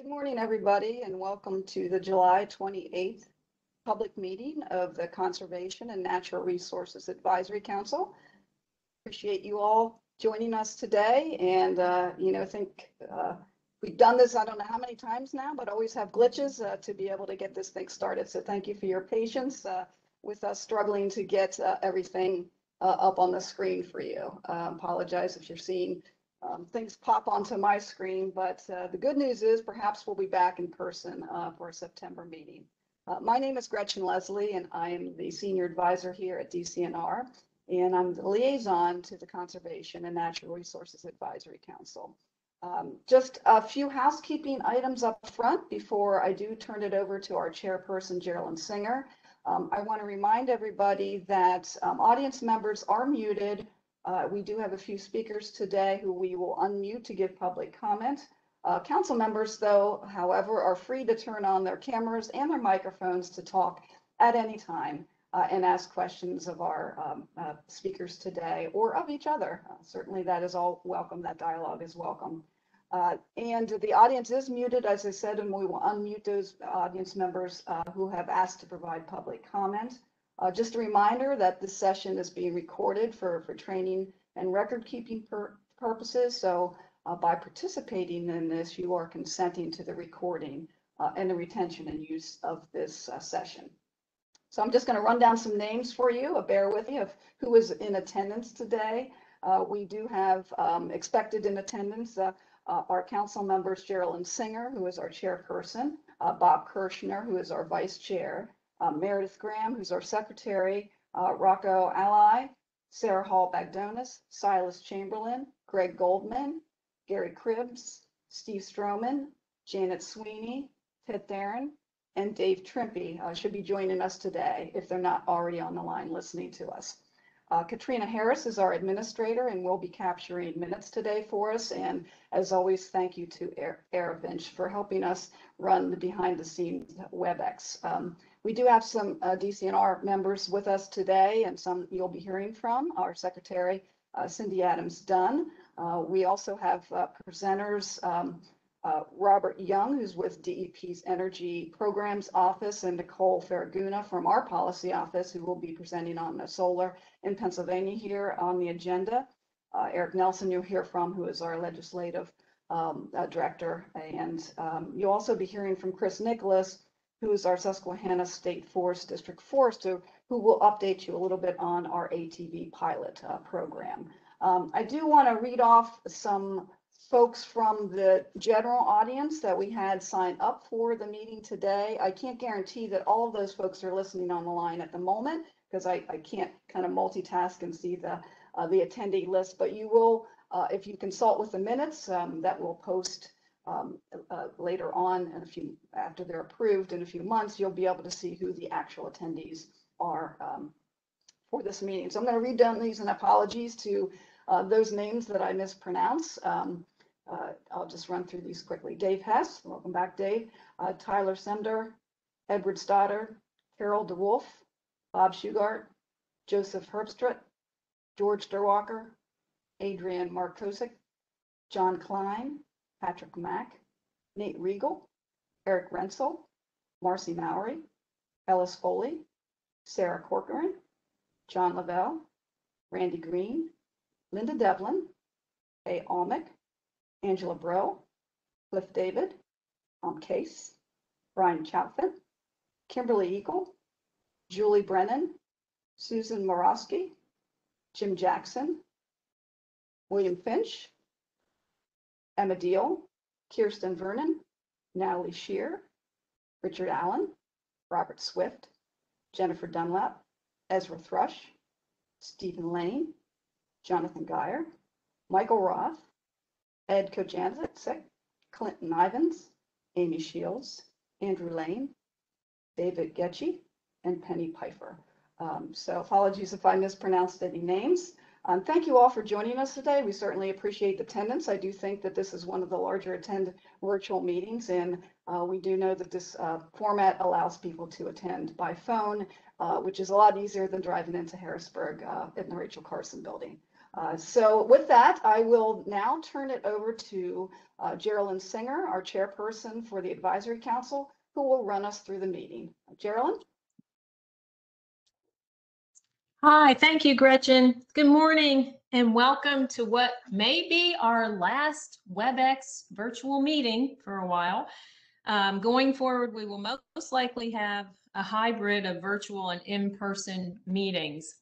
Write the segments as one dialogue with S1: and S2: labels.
S1: Good morning, everybody, and welcome to the July 28th public meeting of the Conservation and Natural Resources Advisory Council. Appreciate you all joining us today and, uh, you know, I think uh, we've done this, I don't know how many times now, but always have glitches uh, to be able to get this thing started. So thank you for your patience uh, with us struggling to get uh, everything uh, up on the screen for you. Apologize if you're seeing um, things pop onto my screen, but uh, the good news is perhaps we'll be back in person uh, for a September meeting. Uh, my name is Gretchen Leslie, and I am the senior advisor here at DCNR, and I'm the liaison to the Conservation and Natural Resources Advisory Council. Um, just a few housekeeping items up front before I do turn it over to our chairperson, Geraldine Singer. Um, I want to remind everybody that um, audience members are muted uh, we do have a few speakers today who we will unmute to give public comment. Uh, council members, though, however, are free to turn on their cameras and their microphones to talk at any time uh, and ask questions of our um, uh, speakers today or of each other. Uh, certainly, that is all welcome. That dialogue is welcome. Uh, and the audience is muted, as I said, and we will unmute those audience members who have asked to provide public comment. Uh, just a reminder that this session is being recorded for, for training and record keeping pur purposes. So uh, by participating in this, you are consenting to the recording uh, and the retention and use of this uh, session. So I'm just going to run down some names for you. Uh, bear with you of who is in attendance today. Uh, we do have um, expected in attendance our council members, Geraldine Singer, who is our chairperson, Bob Kirschner, who is our vice chair, uh, Meredith Graham, who's our secretary, uh, Rocco Ally, Sarah Hall Bagdonis, Silas Chamberlain, Greg Goldman, Gary Cribbs, Steve Stroman, Janet Sweeney, Ted Theron, and Dave Trimpey uh, should be joining us today if they're not already on the line listening to us. Uh, Katrina Harris is our administrator and will be capturing minutes today for us. And as always, thank you to Air, for helping us run the behind the scenes WebEx. Um, we do have some uh, DCNR members with us today and some you'll be hearing from, our secretary, uh, Cindy Adams Dunn. Uh, we also have uh, presenters, um, uh, Robert Young, who's with DEP's Energy Programs Office, and Nicole Faraguna from our policy office, who will be presenting on the solar in Pennsylvania here on the agenda. Uh, Eric Nelson, you'll hear from, who is our legislative um, director. And um, you'll also be hearing from Chris Nicholas, who is our Susquehanna State Forest District Forester, who will update you a little bit on our ATV pilot uh, program. Um, I do want to read off some folks from the general audience that we had sign up for the meeting today. I can't guarantee that all of those folks are listening on the line at the moment because I, I can't kind of multitask and see the uh, the attendee list, but you will, uh, if you consult with the minutes um, that we'll post um, uh, later on and a few, after they're approved in a few months, you'll be able to see who the actual attendees are um, for this meeting. So I'm going to read down these and apologies to uh, those names that I mispronounce. Um, uh, I'll just run through these quickly. Dave Hess, welcome back, Dave. Uh, Tyler Semder, Edward Stoddard, Carol DeWolf, Bob Shugart, Joseph Herbstritt, George Derwalker, Adrian Markosik, John Klein, Patrick Mack, Nate Regal, Eric Rensel, Marcy Mowry, Ellis Foley, Sarah Corcoran, John Lavelle, Randy Green, Linda Devlin, A. Almick, Angela Bro, Cliff David, Tom Case, Brian Chouthin, Kimberly Eagle, Julie Brennan, Susan Morosky, Jim Jackson, William Finch, Emma Deal, Kirsten Vernon, Natalie Shear, Richard Allen, Robert Swift, Jennifer Dunlap, Ezra Thrush, Stephen Lane, Jonathan Geyer, Michael Roth, Ed Kojanczyk, Clinton Ivans, Amy Shields, Andrew Lane, David Getchy, and Penny Pfeiffer. Um, so apologies if I mispronounced any names. Um, thank you all for joining us today. We certainly appreciate the attendance. I do think that this is one of the larger attend virtual meetings, and uh, we do know that this uh, format allows people to attend by phone, uh, which is a lot easier than driving into Harrisburg uh, in the Rachel Carson building. Uh, So with that, I will now turn it over to uh, Geraldine Singer, our chairperson for the Advisory Council, who will run us through the meeting. Geraldine?
S2: Hi, thank you, Gretchen. Good morning and welcome to what may be our last WebEx virtual meeting for a while. Um, going forward, we will most likely have a hybrid of virtual and in-person meetings.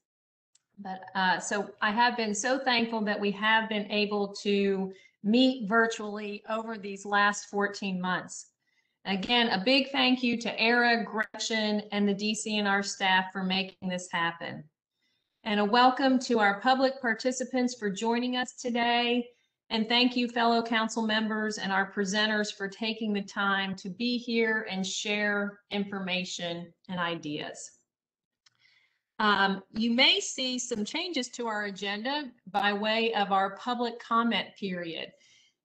S2: But uh, so I have been so thankful that we have been able to meet virtually over these last 14 months. Again, a big thank you to Era, Gretchen, and the DCNR staff for making this happen. And a welcome to our public participants for joining us today. And thank you, fellow council members and our presenters for taking the time to be here and share information and ideas. Um, you may see some changes to our agenda by way of our public comment period.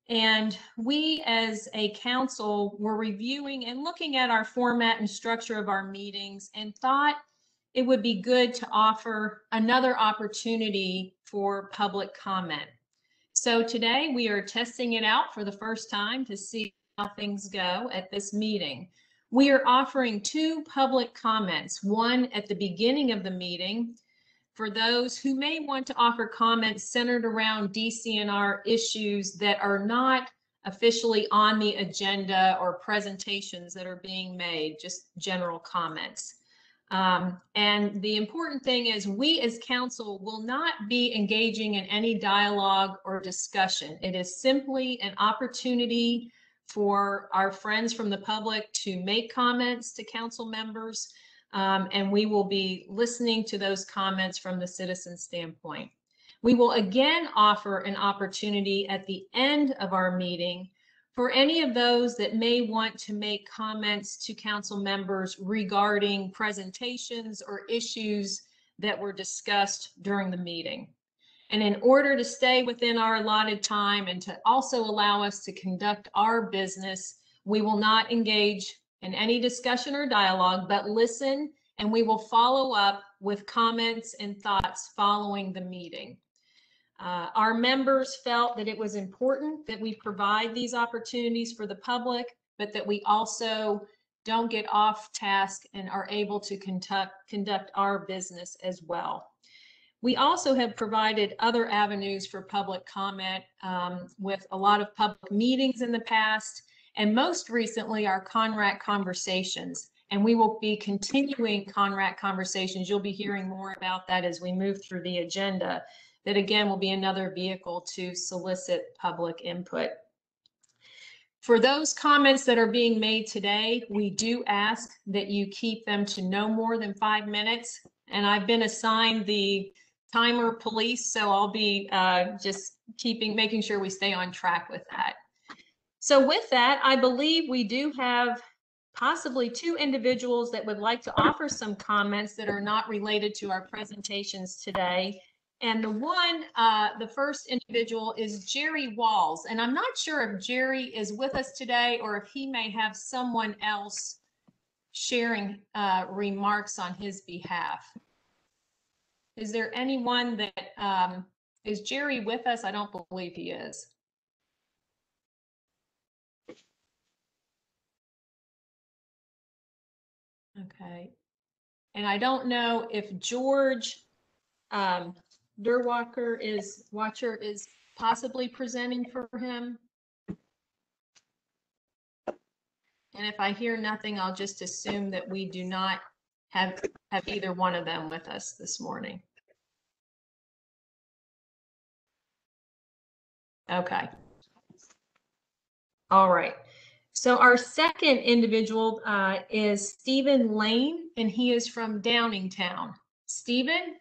S2: And we as a council were reviewing and looking at our format and structure of our meetings and thought it would be good to offer another opportunity for public comment. So today we are testing it out for the first time to see how things go at this meeting. We are offering two public comments, one at the beginning of the meeting for those who may want to offer comments centered around DCNR issues that are not officially on the agenda or presentations that are being made, just general comments. Um, and the important thing is we as council will not be engaging in any dialogue or discussion. It is simply an opportunity for our friends from the public to make comments to council members. Um, and we will be listening to those comments from the citizen standpoint. We will again offer an opportunity at the end of our meeting for any of those that may want to make comments to council members regarding presentations or issues that were discussed during the meeting. And in order to stay within our allotted time and to also allow us to conduct our business, we will not engage in any discussion or dialogue, but listen and we will follow up with comments and thoughts following the meeting. Uh, our members felt that it was important that we provide these opportunities for the public, but that we also don't get off task and are able to conduct, conduct our business as well. We also have provided other avenues for public comment um, with a lot of public meetings in the past, and most recently our CONRAC conversations. And we will be continuing CONRAC conversations. You'll be hearing more about that as we move through the agenda that again will be another vehicle to solicit public input. For those comments that are being made today, we do ask that you keep them to no more than five minutes. And I've been assigned the timer police, so I'll be uh, just keeping, making sure we stay on track with that. So with that, I believe we do have possibly two individuals that would like to offer some comments that are not related to our presentations today. And the one, uh, the first individual is Jerry Walls. And I'm not sure if Jerry is with us today or if he may have someone else sharing uh, remarks on his behalf. Is there anyone that um, is Jerry with us? I don't believe he is. Okay. And I don't know if George um, Durwalker is, Watcher is possibly presenting for him. And if I hear nothing, I'll just assume that we do not have, have either one of them with us this morning. Okay. All right. So our second individual uh, is Stephen Lane, and he is from Downingtown. Stephen?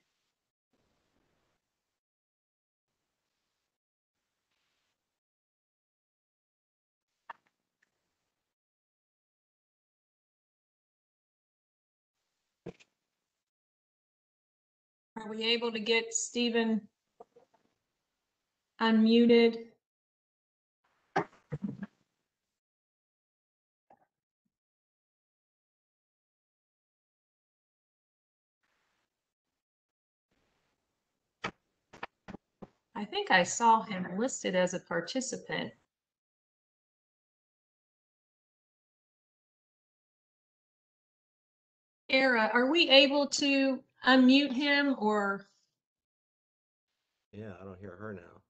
S2: Are we able to get Stephen unmuted? I think I saw him listed as a participant. Era, are we able to unmute him or,
S3: Yeah, I don't hear her now.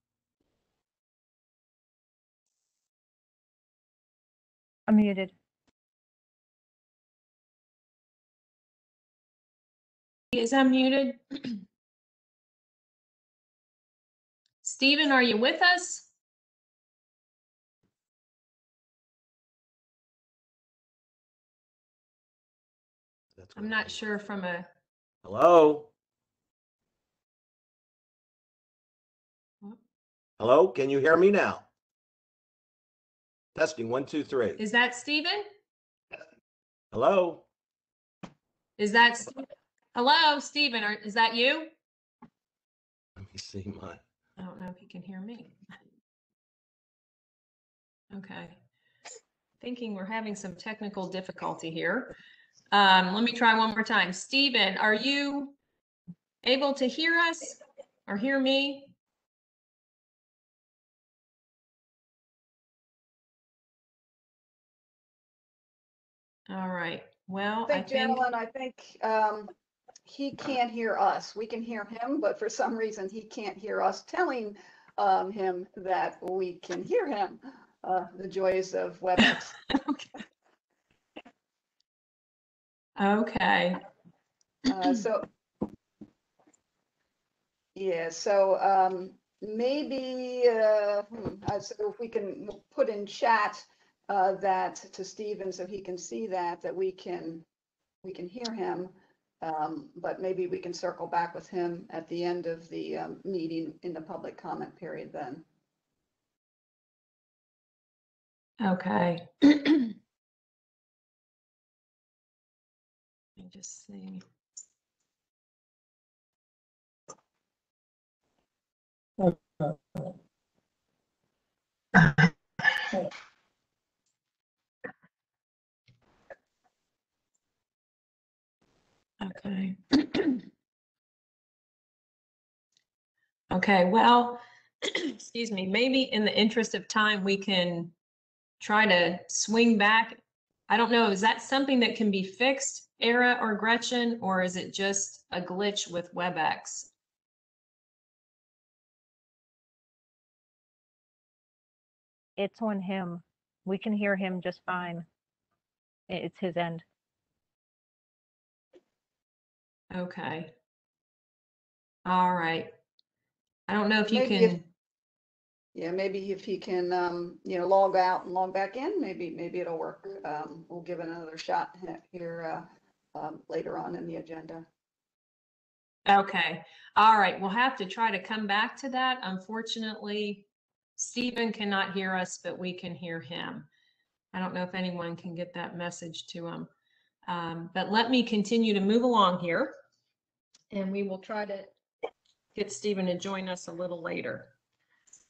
S4: I'm muted.
S2: he is unmuted? Stephen, are you with us? I'm not sure from a,
S3: Hello? Hello, can you hear me now? Testing, one, two, three.
S2: is that Stephen?
S3: Hello?
S2: Is that, Ste- hello, Stephen, are, is that you?
S3: Let me see my,
S2: I don't know if he can hear me. Okay. Thinking we're having some technical difficulty here. Um, let me try one more time. Stephen, are you able to hear us or hear me? All right, well,
S1: I
S2: I
S1: think,
S2: think,
S1: gentlemen, I think um, he can't hear us. We can hear him, but for some reason, he can't hear us telling um, him that we can hear him. Uh, The joys of WebEx.
S2: okay. Okay,
S1: Uh, So, yeah, so um, maybe, uh, hmm, uh, so if we can put in chat uh, that to Stephen so he can see that, that we can, we can hear him. Um, But maybe we can circle back with him at the end of the um, meeting in the public comment period then.
S2: okay. just see. Okay. Okay, well, excuse me, maybe in the interest of time, we can try to swing back. I don't know, is that something that can be fixed, Era or Gretchen, or is it just a glitch with WebEx?
S4: It's on him. We can hear him just fine. It's his end.
S2: Okay. All right. I don't know if you
S1: Maybe if-
S2: can,
S1: Yeah, maybe if he can, um, you know, log out and log back in, maybe, maybe it'll work. Um, We'll give it another shot here uh, um, later on in the agenda.
S2: okay. All right, we'll have to try to come back to that. Unfortunately, Stephen cannot hear us, but we can hear him. I don't know if anyone can get that message to him. Um, But let me continue to move along here. And we will try to get Stephen to join us a little later.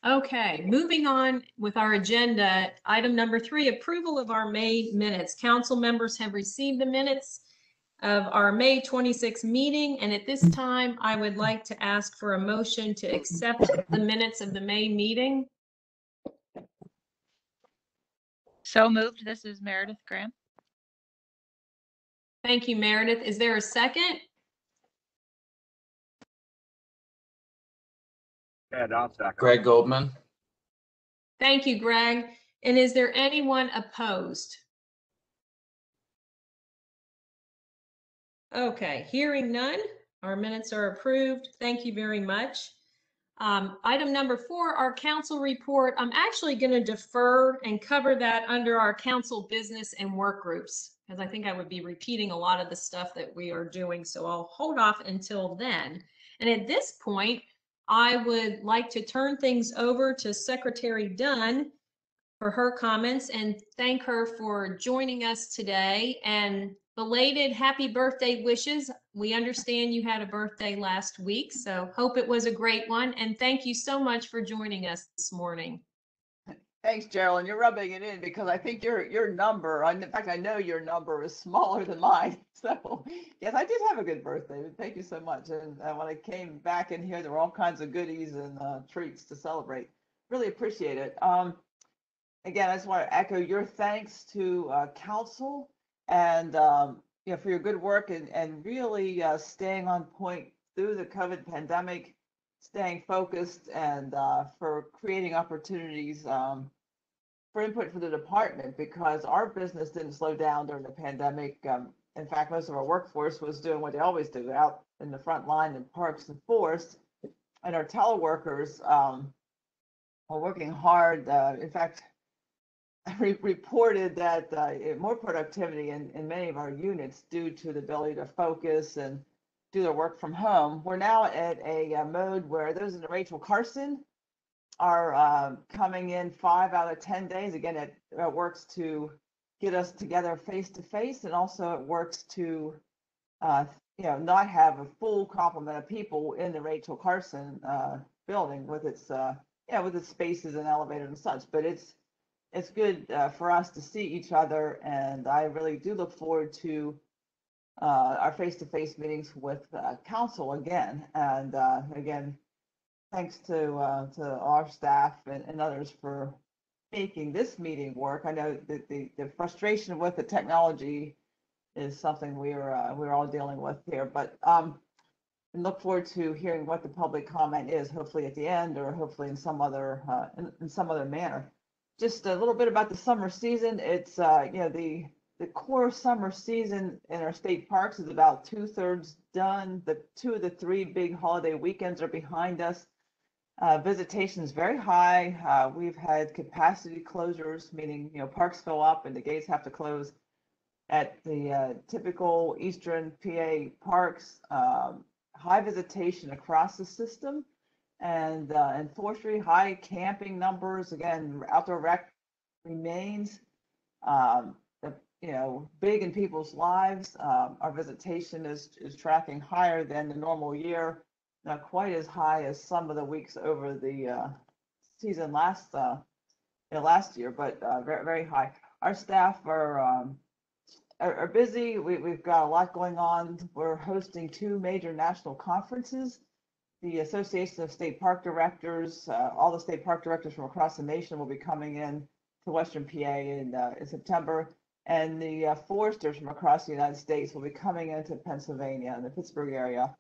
S2: Okay, moving on with our agenda, item number three, approval of our May minutes. Council members have received the minutes of our May 26 meeting, and at this time, I would like to ask for a motion to accept the minutes of the May meeting.
S5: So moved. This is Meredith Graham.
S2: Thank you, Meredith. Is there a second?
S6: Greg Goldman.
S2: Thank you, Greg. And is there anyone opposed? Okay, hearing none, our minutes are approved. Thank you very much. Um, Item number four, our council report. I'm actually going to defer and cover that under our council business and work groups, because I think I would be repeating a lot of the stuff that we are doing, so I'll hold off until then. And at this point, I would like to turn things over to Secretary Dunn for her comments and thank her for joining us today and belated happy birthday wishes. We understand you had a birthday last week, so hope it was a great one. And thank you so much for joining us this morning.
S7: Thanks, Geraldine. You're rubbing it in because I think your, your number, in fact, I know your number is smaller than mine. So, yes, I did have a good birthday. Thank you so much. And uh, when I came back in here, there were all kinds of goodies and uh, treats to celebrate. Really appreciate it. Um, again, I just want to echo your thanks to uh, council and, um, you know, for your good work and, and really uh, staying on point through the COVID pandemic, staying focused and uh, for creating opportunities um, for input for the department because our business didn't slow down during the pandemic. Um, in fact, most of our workforce was doing what they always do out in the front line in parks and forests. And our teleworkers um, are working hard. Uh, in fact, re- reported that uh, more productivity in, in many of our units due to the ability to focus and do their work from home. We're now at a, uh mode where those in the Rachel Carson are uh, coming in five out of 10 days. Again, it, it works to get us together face to face and also it works to uh, you know not have a full complement of people in the Rachel Carson uh, building with its uh, yeah with its spaces and elevators and such. But it's it's good uh, for us to see each other and I really do look forward to uh, our face-to-face meetings with uh, council again. And uh, again, thanks to uh, to our staff and, and others for making this meeting work. I know that the, the frustration with the technology is something we're uh, we're all dealing with here, but um, and look forward to hearing what the public comment is, hopefully at the end or hopefully in some other in, in some other manner. Just a little bit about the summer season. It's uh, you know the the core summer season in our state parks is about two thirds done. The two of the three big holiday weekends are behind us. Uh, visitation is very high. Uh, we've had capacity closures, meaning you know parks fill up and the gates have to close. At the uh, typical Eastern PA parks, um, high visitation across the system, and uh, and forestry high camping numbers. Again, outdoor rec remains. Um, the you know big in people's lives. Um, our visitation is is tracking higher than the normal year not quite as high as some of the weeks over the uh, season last uh, you know, last year, but uh, very very high. Our staff are um, are, are busy. We, we've got a lot going on. We're hosting two major national conferences. The Association of State Park Directors, uh, all the state park directors from across the nation will be coming in to Western PA in, uh, in September. And the uh, foresters from across the United States will be coming into Pennsylvania and the Pittsburgh area.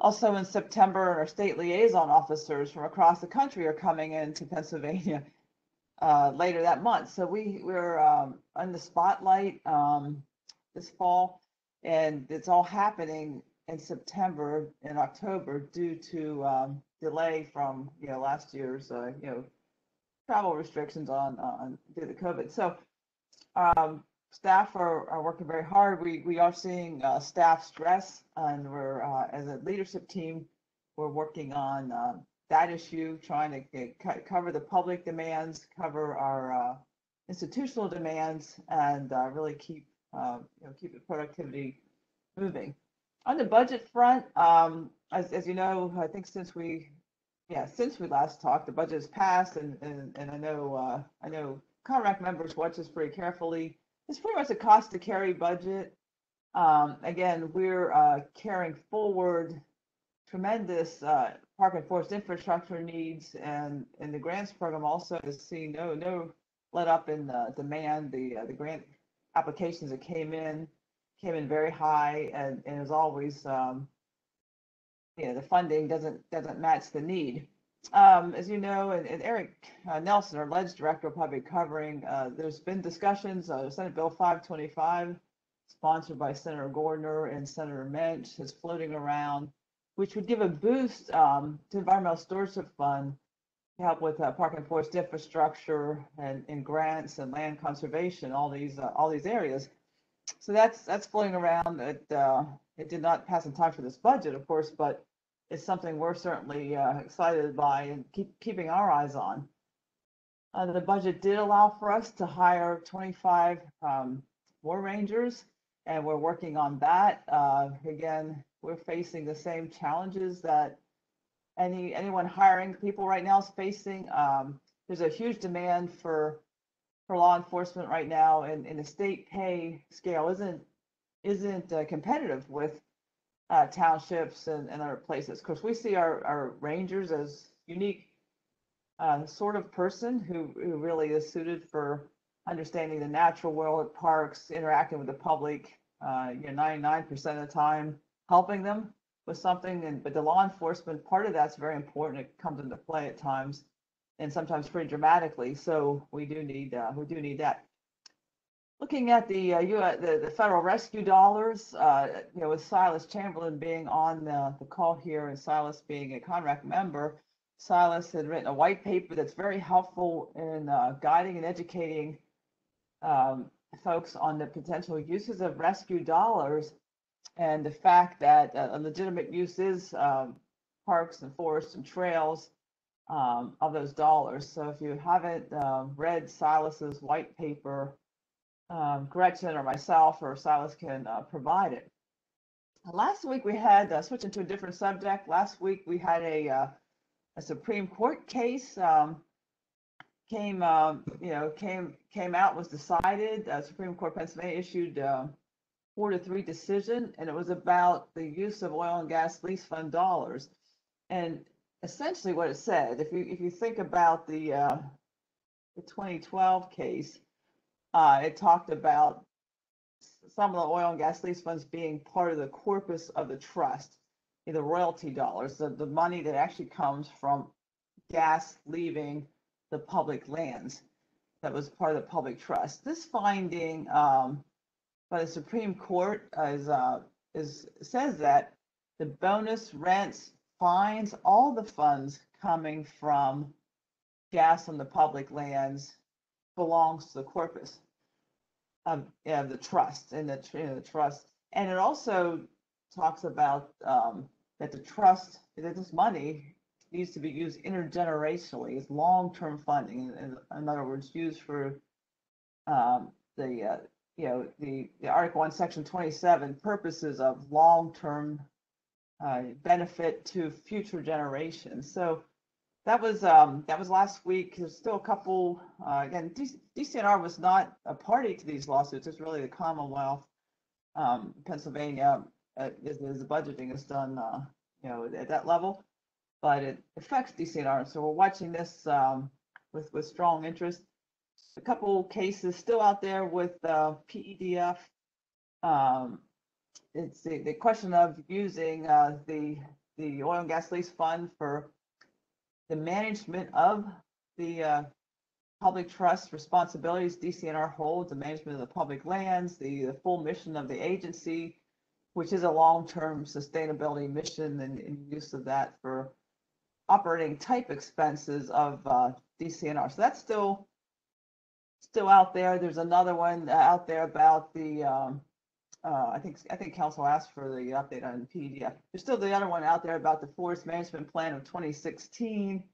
S7: Also in September, our state liaison officers from across the country are coming into Pennsylvania uh, later that month. So we, we're um, on the spotlight um, this fall, and it's all happening in September and October due to um, delay from, you know, last year's, uh, you know, travel restrictions on, on due to COVID. So um, staff are, are working very hard. We, we are seeing uh, staff stress and we're, uh, as a leadership team, we're working on uh, that issue, trying to get, co- cover the public demands, cover our uh, institutional demands, and uh, really keep, uh, you know, keep the productivity moving. On the budget front, um, as, as you know, I think since we, yeah, since we last talked, the budget has passed and, and, and I know, uh, I know Conrac members watch this pretty carefully. It's pretty much a cost to carry budget. Um, again, we're uh, carrying forward tremendous uh, park and forest infrastructure needs, and and the grants program also has seen no no let up in the demand. The uh, the grant applications that came in came in very high, and, and as always, um, you know, the funding doesn't doesn't match the need. Um, as you know, and, and Eric uh, Nelson, our LEDS director, will probably be covering, uh, there's been discussions, uh, Senate Bill 525, sponsored by Senator Gordner and Senator Mensch, is floating around, which would give a boost um, to Environmental Stewardship Fund to help with uh, park and forest infrastructure and, and grants and land conservation, all these uh, all these areas. So that's that's floating around. It uh, it did not pass in time for this budget, of course, but it's something we're certainly uh, excited by and keep keeping our eyes on. Uh, the budget did allow for us to hire 25 um, more rangers, and we're working on that. Uh, again, we're facing the same challenges that any anyone hiring people right now is facing. Um, there's a huge demand for for law enforcement right now, and, and the state pay scale isn't isn't uh, competitive with uh, townships and, and other places. Of course, we see our, our rangers as unique uh, sort of person who, who really is suited for understanding the natural world at parks, interacting with the public, uh, you know, 99% of the time helping them with something. And but the law enforcement part of that's very important. It comes into play at times, and sometimes pretty dramatically. So we do need uh, we do need that. Looking at the uh, U- the, the federal rescue dollars, uh, you know, with Silas Chamberlain being on the, the call here and Silas being a Conrac member, Silas had written a white paper that's very helpful in uh, guiding and educating um, folks on the potential uses of rescue dollars and the fact that uh, a legitimate use is um, parks and forests and trails um, of those dollars. So if you haven't um, read Silas's white paper, um, Gretchen or myself or Silas can uh, provide it. Last week we had, uh, switching to a different subject, last week we had a, uh, a Supreme Court case um, came, um, you know, came, came out, was decided, uh, Supreme Court Pennsylvania issued uh, four to three decision, and it was about the use of oil and gas lease fund dollars. And essentially what it said, if you, if you think about the, uh, the 2012 case, uh, it talked about some of the oil and gas lease funds being part of the corpus of the trust, the royalty dollars, the, the money that actually comes from gas leaving the public lands that was part of the public trust. This finding um, by the Supreme Court is, uh, is, says that the bonus rents, fines, all the funds coming from gas on the public lands belongs to the corpus of, the trust and the, you know, the trust. And it also talks about, um, that the trust, that this money needs to be used intergenerationally, as long-term funding, in, in- other words, used for, um, the, uh, you know, the, the Article One, Section twenty-seven, purposes of long-term uh, benefit to future generations. So that was, um, that was last week. There's still a couple, uh, again, DCNR was not a party to these lawsuits. It's really the Commonwealth, um, Pennsylvania, uh, is, is the budgeting is done, uh, you know, at that level. But it affects DCNR. So we're watching this, um, with, with strong interest a couple cases still out there with uh, PEDF. Um, It's the, the question of using uh, the, the oil and gas lease fund for the management of the uh, public trust responsibilities DCNR holds, the management of the public lands, the, the full mission of the agency, which is a long-term sustainability mission and, and use of that for operating type expenses of uh, DCNR. So that's still still out there. There's another one uh, out there about the, um, uh, I think, I think council asked for the update on PEDF. There's still the other one out there about the forest management plan of 2016.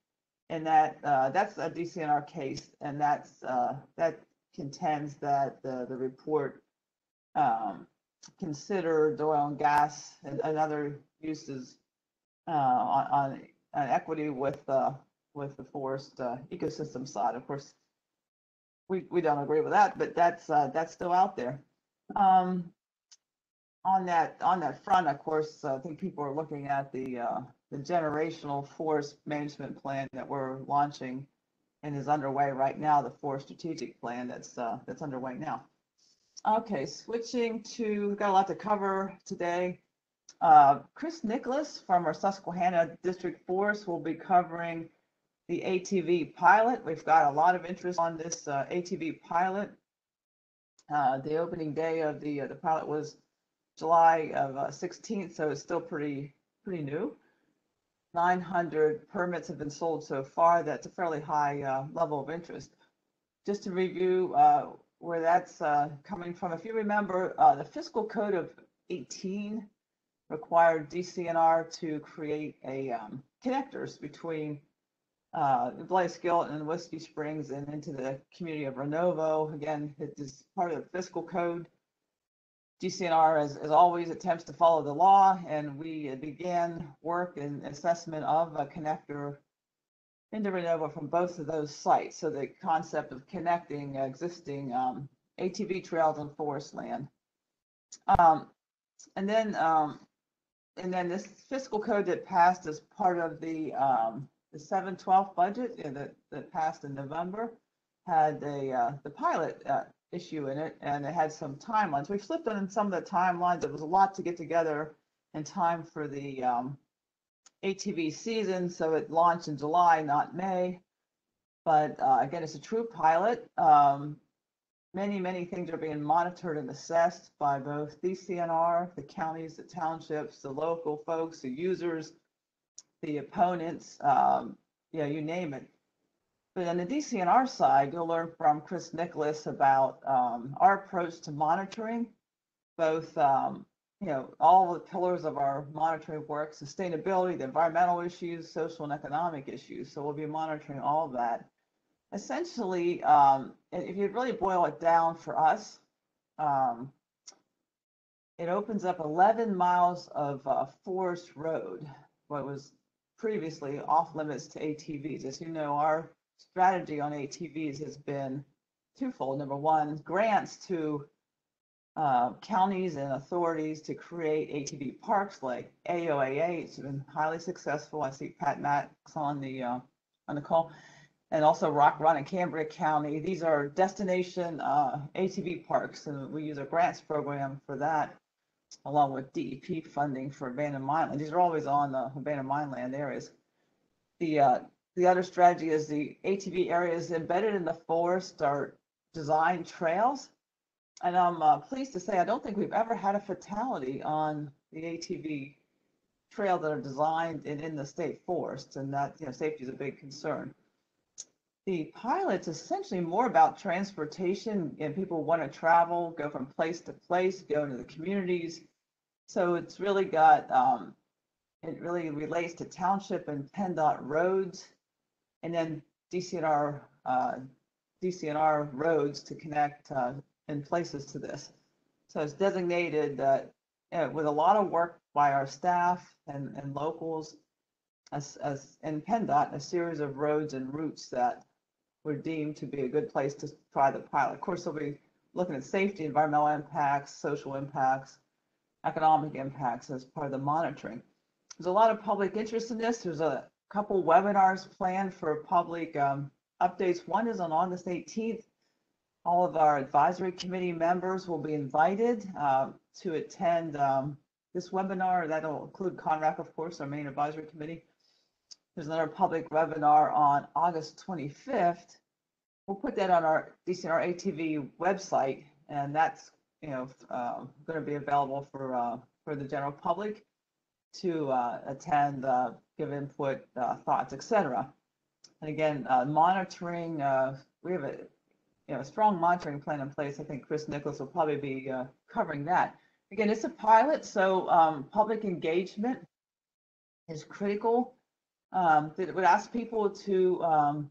S7: And that, uh, that's a DCNR case and that's, uh, that contends that the, the report, um, considered oil and gas and, and other uses, uh, on, on, on equity with, uh, with the forest, ecosystem side. Of course, we, we don't agree with that, but that's, that's still out there. Um, on that, on that front, of course, I think people are looking at the, uh, the generational forest management plan that we're launching and is underway right now, the forest strategic plan that's, uh, that's underway now. Okay, switching to, we've got a lot to cover today. Uh, Chris Nicholas from our Susquehanna District Forest will be covering the ATV pilot. We've got a lot of interest on this uh, ATV pilot. Uh, the opening day of the uh, the pilot was July of uh, 16th, so it's still pretty pretty new. 900 permits have been sold so far. That's a fairly high uh, level of interest. Just to review uh, where that's uh, coming from, if you remember, uh, the fiscal code of 18 required DCNR to create a um, connectors between uh, and Whiskey Springs and into the community of Renovo. Again, it is part of the fiscal code. DCNR, as, as always, attempts to follow the law, and we began work and assessment of a connector into Renovo from both of those sites. So the concept of connecting existing um, ATV trails and forest land. Um, and then, um, and then this fiscal code that passed as part of the, um, the seven twelve budget you know, that, that passed in November had a, uh, the pilot, uh, issue in it and it had some timelines. We flipped on some of the timelines. It was a lot to get together in time for the, um, ATV season, so it launched in July, not May. But, uh, again, it's a true pilot. Um, many, many things are being monitored and assessed by both DCNR, the counties, the townships, the local folks, the users, the opponents, um, yeah, you name it. But on the DCNR side, you'll learn from Chris Nicholas about um, our approach to monitoring, both, um, you know, all the pillars of our monitoring work, sustainability, the environmental issues, social and economic issues. So we'll be monitoring all of that essentially, um, if you really boil it down for us, um, it opens up 11 miles of uh, forest road, what was previously off limits to ATVs. As you know, our strategy on ATVs has been twofold. Number one, grants to uh, counties and authorities to create ATV parks like AOAA. It's been highly successful. I see Pat Max on the uh, on the call and also Rock Run in Cambria County. These are destination uh, ATV parks, and we use a grants program for that, along with DEP funding for abandoned mine land. These are always on the abandoned mine land areas. The uh, the other strategy is the ATV areas embedded in the forest are designed trails. And I'm uh, pleased to say I don't think we've ever had a fatality on the ATV trail that are designed and in the state forest, and that you know safety is a big concern the pilot's essentially more about transportation and people want to travel, go from place to place, go into the communities. So it's really got, um, it really relates to township and PennDOT roads and then DCNR, uh, DCNR roads to connect, uh, in places to this. So it's designated, uh, with a lot of work by our staff and, and locals as, as, and PennDOT, a series of roads and routes that were deemed to be a good place to try the pilot. Of course, they'll be looking at safety, environmental impacts, social impacts, economic impacts as part of the monitoring. There's a lot of public interest in this. There's a couple webinars planned for public um, updates. One is on August 18th. All of our advisory committee members will be invited uh, to attend um, this webinar. That'll include CONRAC, of course, our main advisory committee. There's another public webinar on August 25th. We'll put that on our DCNR ATV website, and that's you know uh, going to be available for uh, for the general public to uh, attend, uh, give input, uh, thoughts, etc. And again, uh, monitoring. we have a you know a strong monitoring plan in place. I think Chris Nicholas will probably be covering that. Again, it's a pilot, so um, public engagement is critical um, that would ask people to, um,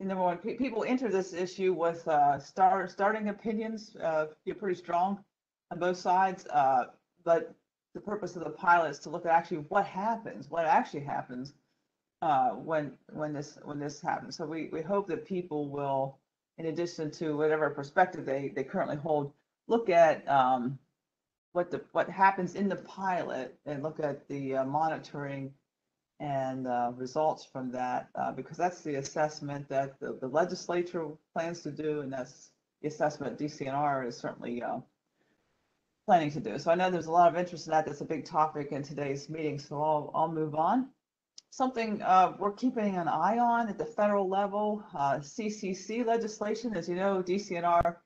S7: number one, pe- people enter this issue with uh, start, starting opinions, uh, pretty strong on both sides. Uh, but the purpose of the pilot is to look at actually what happens, what actually happens uh, when when this when this happens. So we we hope that people will, in addition to whatever perspective they they currently hold, look at um, what the what happens in the pilot and look at the uh, monitoring and uh, results from that, uh, because that's the assessment that the, the legislature plans to do, and that's the assessment DCNR is certainly uh, planning to do. So I know there's a lot of interest in that. That's a big topic in today's meeting, so I'll, I'll move on. Something uh, we're keeping an eye on at the federal level, uh, CCC legislation. As you know, DCNR, a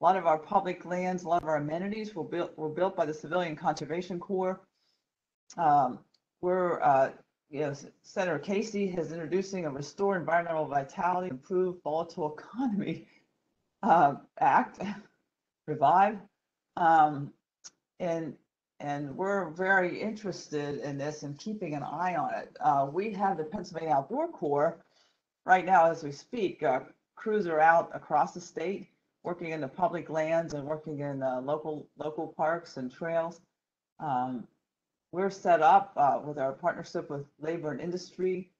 S7: lot of our public lands, a lot of our amenities were built were built by the Civilian Conservation Corps. Um, we're uh, Yes, Senator Casey is introducing a Restore Environmental Vitality, Improve Volatile Economy uh, Act, revive. Um, and and we're very interested in this and keeping an eye on it. Uh, we have the Pennsylvania Outdoor Corps right now as we speak. Uh, crews are out across the state working in the public lands and working in uh, local local parks and trails. Um, we're set up uh, with our partnership with labor and industry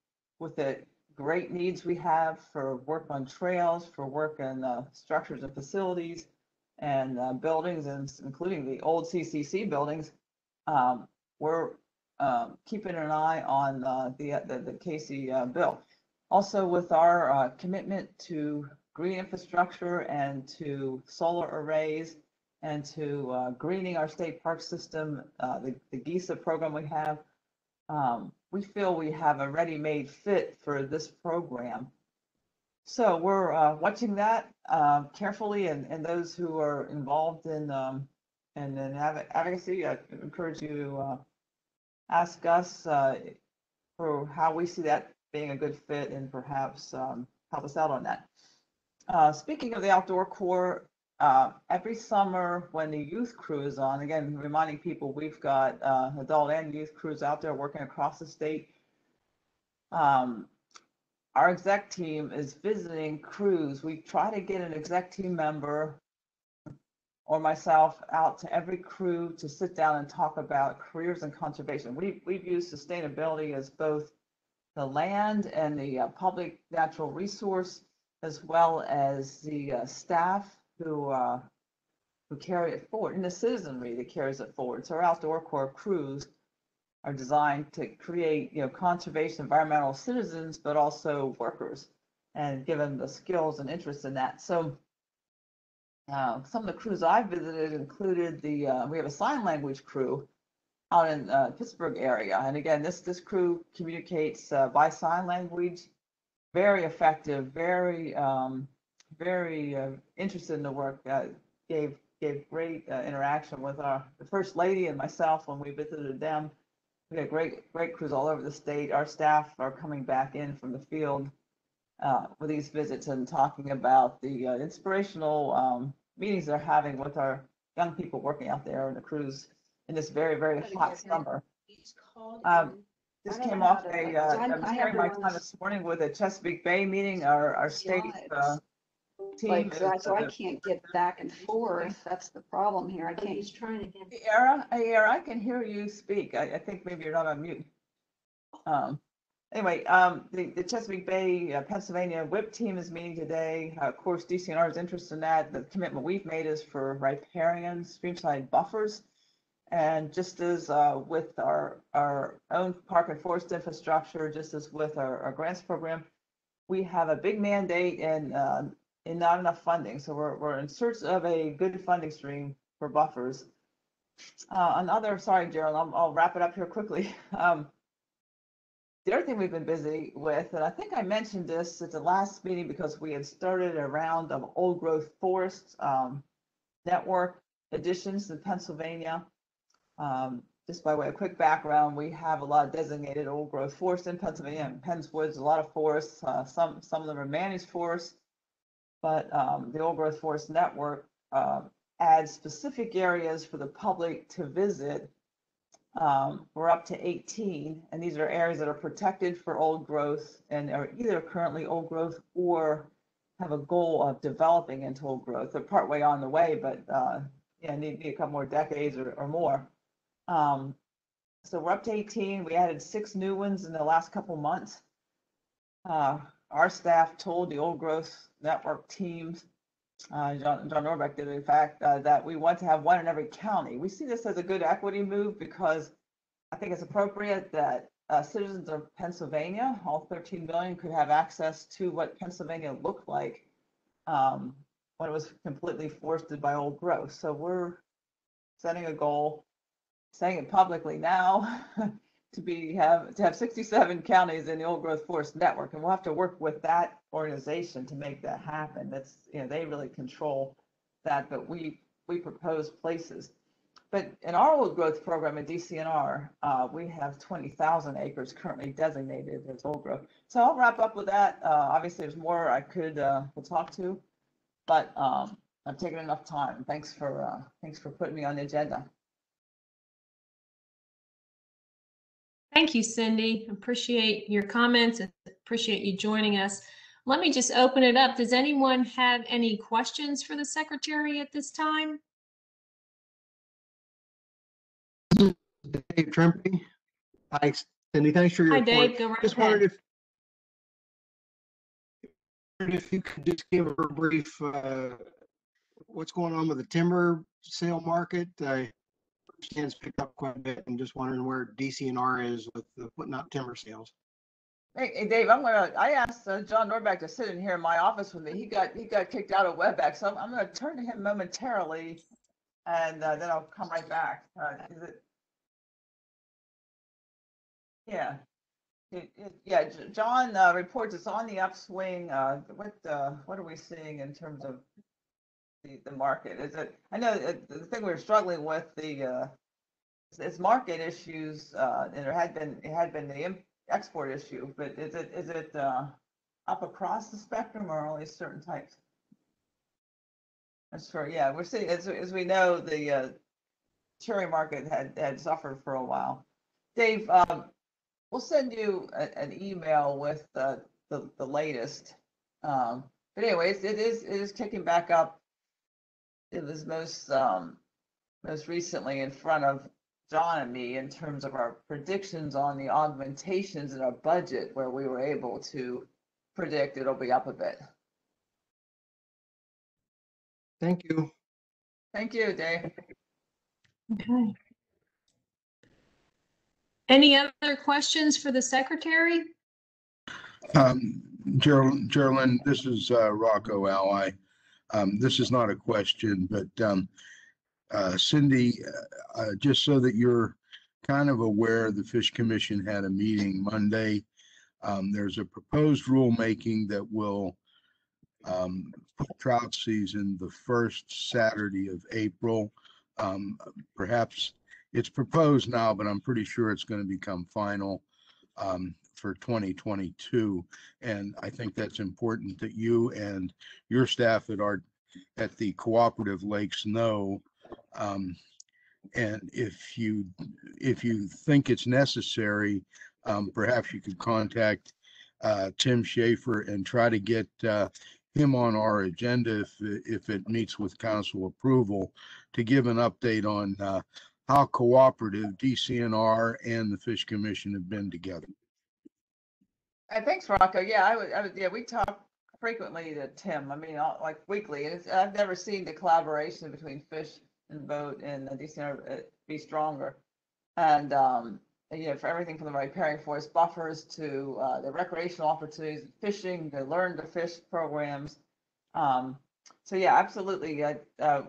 S7: with the great needs we have for work on trails, for work in uh, structures and facilities and uh, buildings, and including the old CCC buildings. Um, We're um, keeping an eye on uh, the, the the Casey uh, bill. Also with our uh, commitment to green infrastructure and to solar arrays and to uh, greening our state park system, uh, the the GISA program we have, um, we feel we have a ready-made fit for this program. So we're uh, watching that uh, carefully, and, and those who are involved in um, in, in advo- advocacy, I encourage you to uh, ask us uh, for how we see that being a good fit, and perhaps um, help us out on that. Uh, speaking of the outdoor corps, uh, every summer when the youth crew is on, again, reminding people we've got uh, adult and youth crews out there working across the state. Um, our exec team is visiting crews. We try to get an exec team member or myself out to every crew to sit down and talk about careers in conservation. We, we've used sustainability as both the land and the uh, public natural resource, as well as the uh, staff who uh, who carry it forward, and the citizenry that carries it forward. So our outdoor corps crews are designed to create, you know, conservation, environmental citizens, but also workers, and give them the skills and interest in that. So uh, some of the crews I visited included the uh, we have a sign language crew out in uh, Pittsburgh area, and again, this this crew communicates uh, by sign language, very effective, very um, very uh, interested in the work. Uh, gave gave great interaction with our the first lady and myself when we visited them. We had great great crews all over the state. Our staff are coming back in from the field uh, with these visits and talking about the uh, inspirational um, meetings they're having with our young people working out there in the crews in this very very hot summer. Um, came off a, uh,
S1: I'm-
S7: I was
S1: I have
S7: sharing my time this morning with a Chesapeake Bay meeting, our, our state, uh.
S1: Like, so I- so I can't get back and forth. That's the problem here. I can't.
S8: He's trying again.
S7: Hey, Era, hey, I can hear you speak. I, I think maybe you're not on mute. Um, anyway, um, the, the Chesapeake Bay, uh, Pennsylvania WIP team is meeting today. Uh, Of course, DCNR is interested in that. The commitment we've made is for riparian streamside buffers. And just as, uh, with our, our own park and forest infrastructure, just as with our, our grants program, we have a big mandate and, uh, and not enough funding. So we're, we're in search of a good funding stream for buffers. Uh, another, sorry, Gerald, I'll, I'll wrap it up here quickly. Um, the other thing we've been busy with, and I think I mentioned this at the last meeting because we had started a round of old growth forest, um, network additions in Pennsylvania. Um, just by way of quick background, we have a lot of designated old growth forests in Pennsylvania, and Penn's Woods, a lot of forests, uh, some, some of them are managed forests. But, um, the old growth forest network, uh, adds specific areas for the public to visit. Um, we're up to eighteen, and these are areas that are protected for old growth and are either currently old growth or have a goal of developing into old growth. They're partway on the way, but, uh, yeah, need, need a couple more decades or, or more. Um, so we're up to eighteen. We added six new ones in the last couple months. Uh, our staff told the old growth network teams uh, John, John Norbeck did, in fact, uh, that we want to have one in every county. We see this as a good equity move because I think it's appropriate that uh, citizens of Pennsylvania, all 13 million, could have access to what Pennsylvania looked like um, when it was completely forested by old growth. So we're setting a goal, saying it publicly now, to be have to have 67 counties in the old growth forest network, and we'll have to work with that organization to make that happen. That's you know they really control that, but we we propose places. But in our old growth program at DCNR, uh, we have 20,000 acres currently designated as old growth. So I'll wrap up with that. Uh, obviously, there's more I could uh, we'll talk to, but um, I've taken enough time. Thanks for uh, thanks for putting me on the agenda.
S2: Thank you, Cindy. Appreciate your comments. Appreciate you joining us. Let me just open it up. Does anyone have any questions for the secretary at this time?
S9: Dave Trempe. Hi, Cindy, thanks for your
S2: Hi,
S9: report.
S2: Dave. Go right
S9: Just wondered if, if you could just give a brief, uh, what's going on with the timber sale market? I it's picked up quite a bit. I'm just wondering where DCNR is with the putting out timber sales.
S7: Hey, hey, Dave, I'm gonna, I asked uh, John Norbeck to sit in here in my office with me. He got, he got kicked out of WebEx, so I'm, I'm gonna turn to him momentarily. And uh, then I'll come right back. Uh, is it? Yeah. It- it- Yeah, John uh, reports it's on the upswing. Uh, What, uh, what are we seeing in terms of the, the market? Is it, I know the thing we we're struggling with, the, uh, is- is market issues, uh, and there had been, it had been the export issue, but is it, is it uh, up across the spectrum or only certain types? That's true. yeah, we're seeing, as, as we know, the uh, cherry market had, had suffered for a while. Dave, um, we'll send you a- an email with uh, the, the latest. Um, But anyways, it is, it is kicking back up. It was most, um, most recently in front of John and me in terms of our predictions on the augmentations in our budget, where we were able to predict it'll be up a bit.
S9: Thank you.
S7: Thank you, Dave.
S2: Okay. Any other questions for the secretary?
S8: Um, Gerald, Geraldine, this is uh, Rocco Ally. Um, this is not a question, but um, uh, Cindy, uh, uh, just so that you're kind of aware, the Fish Commission had a meeting Monday. Um, there's a proposed rulemaking that will um, put trout season the first Saturday of April. Um, perhaps it's proposed now, but I'm pretty sure it's going to become final um, for 2022. And I think that's important that you and your staff at our, at the cooperative lakes know. Um, and if you, if you think it's necessary, um, perhaps you could contact uh, Tim Schaeffer and try to get uh, him on our agenda if, if it meets with council approval to give an update on uh, how cooperative DCNR and the Fish Commission have been together.
S7: Thanks, Rocco. Yeah, I would, I yeah, we talk frequently to Tim. I mean, uh, like weekly. And it's, I've never seen the collaboration between Fish and Boat and the DCNR uh, be stronger. And, um, and, you know, for everything from the riparian forest buffers to, uh, the recreational opportunities, fishing, the learn to fish programs. Um, so yeah, absolutely. Uh, uh,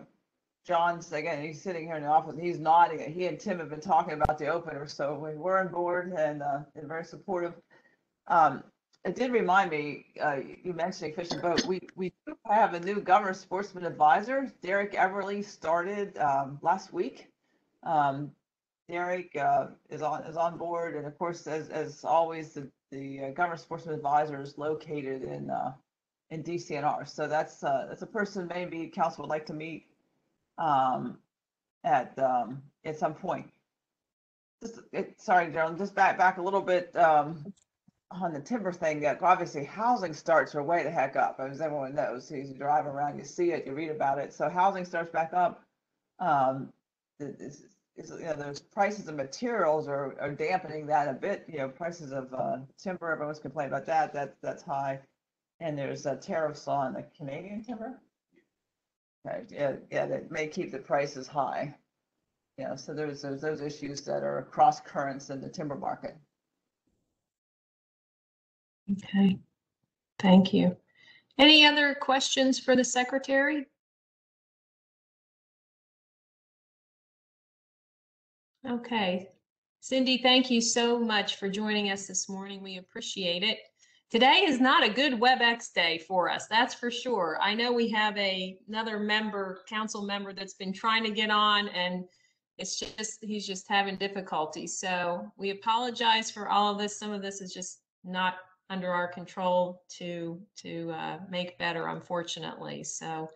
S7: John's, again, he's sitting here in the office, he's nodding. He and Tim have been talking about the opener, so we- we're on board and, uh, and very supportive. Um, it did remind me, uh, you mentioning fish and boat, we, we do have a new governor sportsman advisor. Derek Eberly started, um, last week. Um, Derek, uh, is on, is on board and of course, as, as always, the, the uh, governor sportsman advisor is located in, uh, in DCNR. So that's, uh, that's a person maybe council would like to meet, um, at, um, at some point. Just, it, sorry, Gerald, just back, back a little bit, um, on the timber thing, that obviously housing starts are way the heck up, as everyone knows. You you drive around, you see it, you read about it. So housing starts back up. Um, this is, you know, those prices of materials are, are dampening that a bit. You know, prices of uh, timber, everyone's complaining about that. That that's high. And there's uh, tariffs on the Canadian timber. Okay, yeah, yeah, that may keep the prices high. Yeah, so there's, there's those issues that are cross currents in the timber market.
S2: Okay, thank you. Any other questions for the secretary? Okay, Cindy, thank you so much for joining us this morning. We appreciate it. Today is not a good WebEx day for us, that's for sure. I know we have a, another member, council member that's been trying to get on and it's just, he's just having difficulty. So we apologize for all of this. Some of this is just not under our control to to uh, make better, unfortunately. So,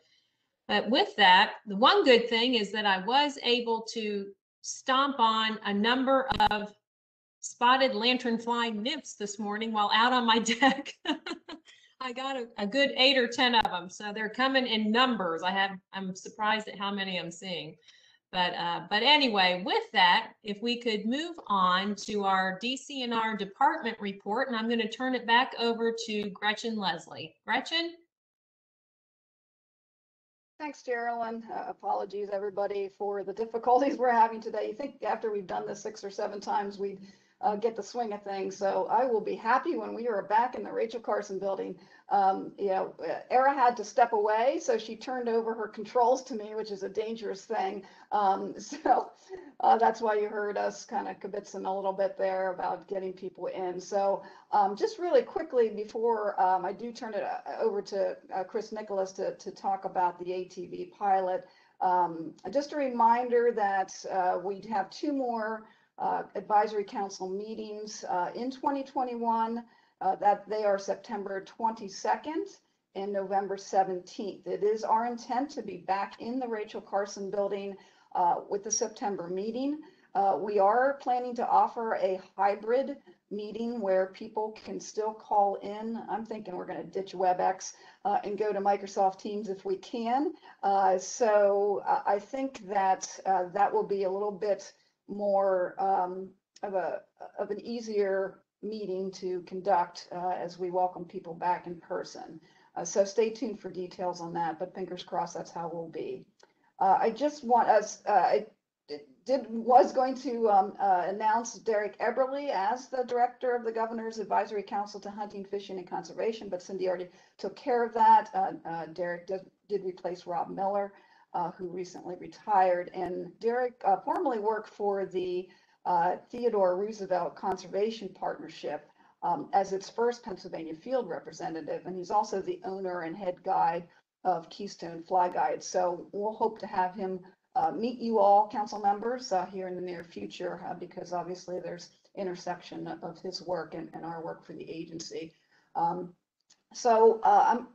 S2: but with that, the one good thing is that I was able to stomp on a number of spotted lanternfly nymphs this morning while out on my deck. I got a, a good eight or ten of them, so they're coming in numbers. I have I'm surprised at how many I'm seeing. But, uh, but anyway, with that, if we could move on to our DCNR department report, and I'm going to turn it back over to Gretchen Leslie. Gretchen?
S1: Thanks, Geraldine. Uh, Apologies, everybody, for the difficulties we're having today. You think after we've done this six or seven times, we'd uh, get the swing of things. So I will be happy when we are back in the Rachel Carson building. Um, You know, uh, Era had to step away, so she turned over her controls to me, which is a dangerous thing. Um, So uh, that's why you heard us kind of kibitzing a little bit there about getting people in. So um, just really quickly before um, I do turn it uh, over to uh, Chris Nicholas to, to talk about the ATV pilot. Um, just a reminder that uh, we have two more uh, advisory council meetings uh, in 2021, uh, that they are September 22nd and November 17th. It is our intent to be back in the Rachel Carson building uh, with the September meeting. Uh, we are planning to offer a hybrid meeting where people can still call in. I'm thinking we're going to ditch WebEx uh, and go to Microsoft Teams if we can. Uh, so I think that uh, that will be a little bit more um, of a of an easier meeting to conduct uh, as we welcome people back in person. Uh, so stay tuned for details on that, but fingers crossed that's how we'll be. Uh, I just want us, uh, I did, was going to um, uh, announce Derek Eberly as the director of the Governor's Advisory Council to Hunting, Fishing and Conservation, but Cindy already took care of that. Uh, Derek did, did replace Rob Miller, uh, who recently retired. And Derek uh, formerly worked for the uh, Theodore Roosevelt Conservation Partnership um, as its first Pennsylvania field representative. And he's also the owner and head guide of Keystone Fly Guide. So we'll hope to have him uh, meet you all, council members, uh, here in the near future, uh, because obviously there's intersection of his work and, and our work for the agency. Um, so uh, I'm,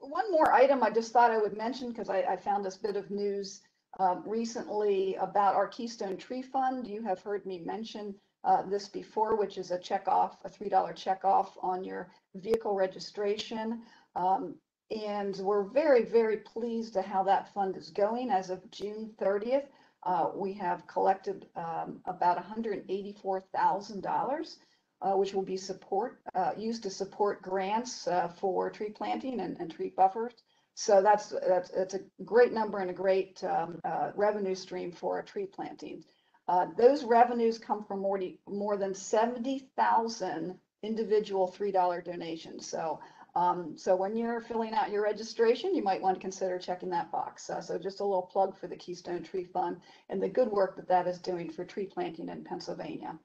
S1: one more item I just thought I would mention because I, I found this bit of news um, recently about our Keystone Tree Fund. You have heard me mention uh, this before, which is a check off, a $3 check off on your vehicle registration. Um, and we're very, very pleased to how that fund is going. As of June 30th, uh, we have collected um, about $184,000, uh, which will be support uh, used to support grants uh, for tree planting and, and tree buffers. So that's that's that's a great number and a great um, uh, revenue stream for tree planting. Uh, those revenues come from more, more than 70,000 individual $3 donations. So um, so when you're filling out your registration, you might want to consider checking that box. Uh, so just a little plug for the Keystone Tree Fund and the good work that that is doing for tree planting in Pennsylvania.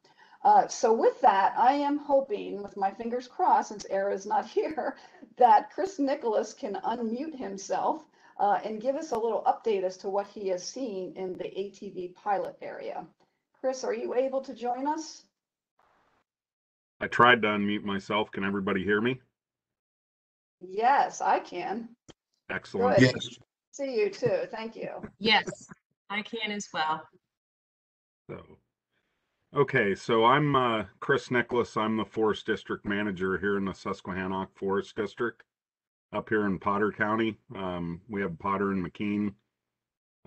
S1: Uh, so with that, I am hoping, with my fingers crossed, since Era is not here, that Chris Nicholas can unmute himself uh, and give us a little update as to what he has seen in the ATV pilot area. Chris, are you able to join us?
S10: I tried to unmute myself. Can everybody hear me?
S1: Yes, I can.
S10: Excellent.
S1: Good.
S8: Yes,
S1: See you too. Thank you.
S2: Yes, I can as well.
S10: So, okay, so I'm uh, Chris Nicholas. I'm the Forest District Manager here in the Susquehannock Forest District up here in Potter County. Um, we have Potter and McKean.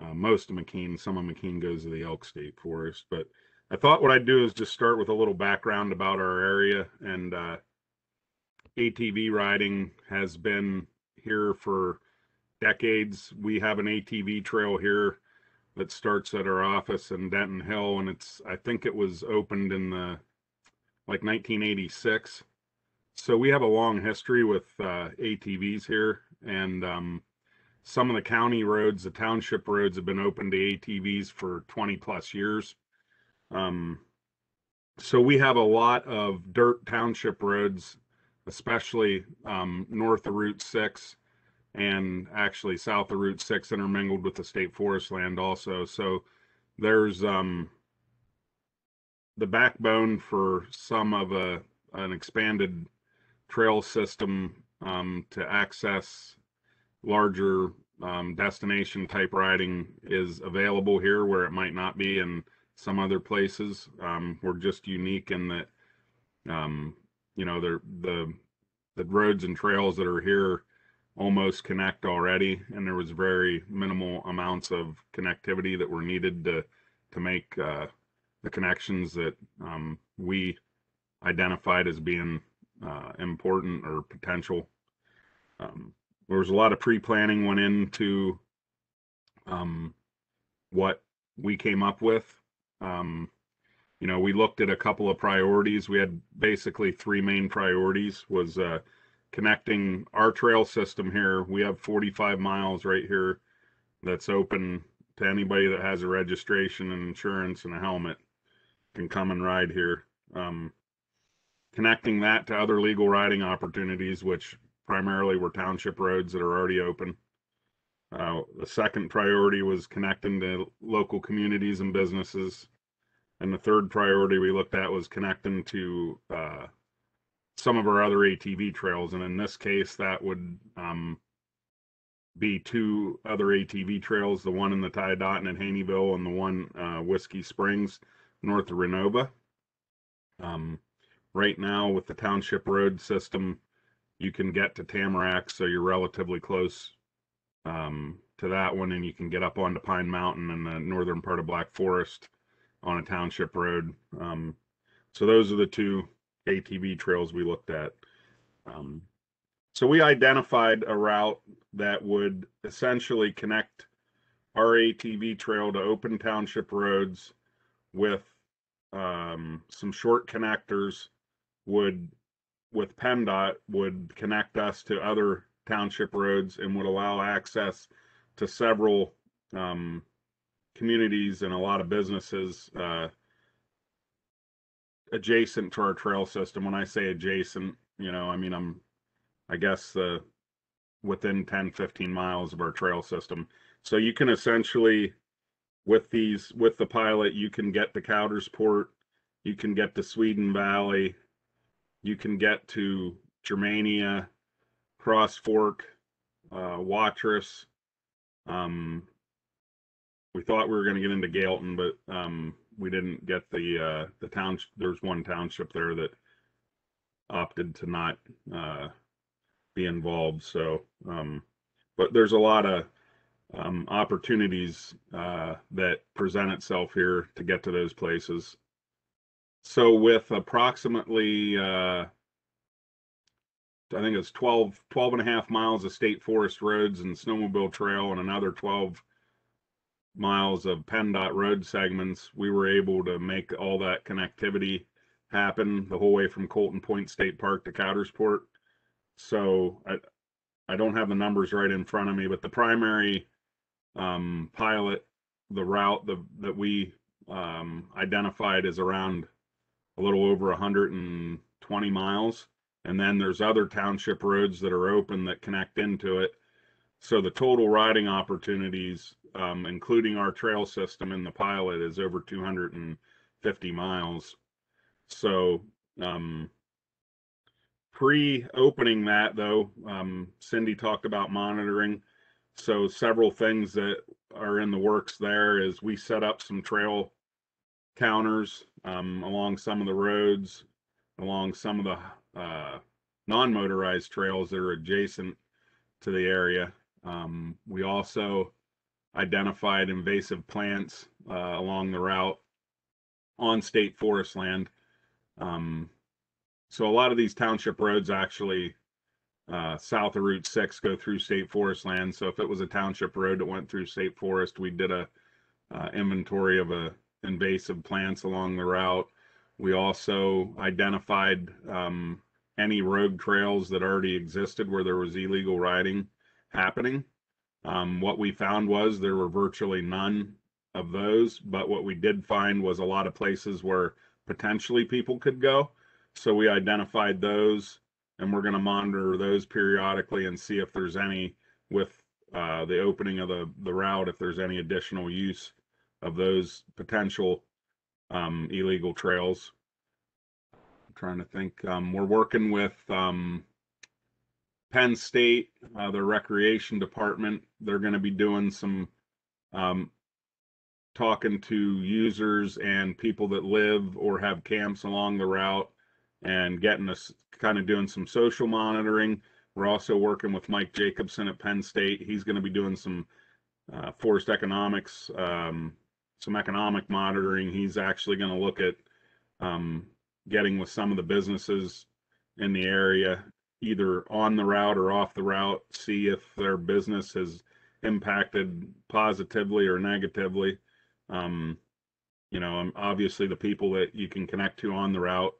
S10: Uh, most of McKean, some of McKean goes to the Elk State Forest, but I thought what I'd do is just start with a little background about our area and uh, ATV riding has been here for decades. We have an ATV trail here that starts at our office in Denton Hill, and it's I think it was opened in the like 1986. So we have a long history with uh, ATVs here, and um, some of the county roads, the township roads, have been open to ATVs for 20 plus years. Um, so we have a lot of dirt township roads especially um, north of Route 6 and actually south of Route 6 intermingled with the state forest land also. So there's um, the backbone for some of a an expanded trail system um, to access larger um, destination type riding is available here where it might not be in some other places. Um, we're just unique in that um, you know, the the the roads and trails that are here almost connect already, and there was very minimal amounts of connectivity that were needed to to make uh, the connections that um, we identified as being uh, important or potential. Um, there was a lot of pre-planning went into um, what we came up with. Um, you know, we looked at a couple of priorities. We had basically three main priorities was uh, connecting our trail system here. We have 45 miles right here that's open to anybody that has a registration and insurance and a helmet can come and ride here. Um, connecting that to other legal riding opportunities, which primarily were township roads that are already open. Uh, the second priority was connecting to local communities and businesses. And the third priority we looked at was connecting to uh, some of our other ATV trails. And in this case, that would um, be two other ATV trails the one in the Tiadaghton in Haneyville and the one uh, Whiskey Springs north of Renovo. Um, right now, with the township road system, you can get to Tamarack, so you're relatively close um, to that one, and you can get up onto Pine Mountain in the northern part of Black Forest on a township road. Um, so those are the two ATV trails we looked at. Um, so we identified a route that would essentially connect our ATV trail to open township roads with um, some short connectors would with PennDOT would connect us to other township roads and would allow access to several um, communities and a lot of businesses uh, adjacent to our trail system. When I say adjacent, you know, I mean, I'm, I guess, uh, within 10, 15 miles of our trail system. So you can essentially, with these, with the pilot, you can get to Coudersport, you can get to Sweden Valley, you can get to Germania, Cross Fork, uh, Watrous. Um, we thought we were going to get into Galeton, but um, we didn't get the uh, the town. There's one township there that opted to not uh, be involved. So, um, but there's a lot of um, opportunities uh, that present itself here to get to those places. So with approximately, uh, I think it's 12, 12 and a half miles of state forest roads and snowmobile trail and another 12 miles of PennDOT road segments, we were able to make all that connectivity happen the whole way from Colton Point State Park to Coudersport. So I, I don't have the numbers right in front of me, but the primary um, pilot, the route the, that we um, identified is around a little over 120 miles. And then there's other township roads that are open that connect into it. So the total riding opportunities, um, including our trail system in the pilot, is over 250 miles. So um, pre-opening that, though, um, Cindy talked about monitoring. So several things that are in the works there is we set up some trail counters um, along some of the roads, along some of the uh, non-motorized trails that are adjacent to the area. Um, we also identified invasive plants uh, along the route on state forest land. Um, so a lot of these township roads actually uh, south of Route 6 go through state forest land. So if it was a township road that went through state forest, we did a uh, inventory of a invasive plants along the route. We also identified um, any road trails that already existed where there was illegal riding happening. Um, what we found was there were virtually none of those, but what we did find was a lot of places where potentially people could go. So we identified those and we're going to monitor those periodically and see if there's any with uh, the opening of the, the route, if there's any additional use of those potential um, illegal trails. I'm trying to think. Um, we're working with um, Penn State, uh, the recreation department. They're going to be doing some um, talking to users and people that live or have camps along the route and getting us kind of doing some social monitoring. we're also working with Mike Jacobson at Penn State. He's going to be doing some uh, forest economics, um, some economic monitoring. He's actually going to look at um, getting with some of the businesses in the area, either on the route or off the route, see if their business has impacted positively or negatively. Um, you know, um, obviously the people that you can connect to on the route,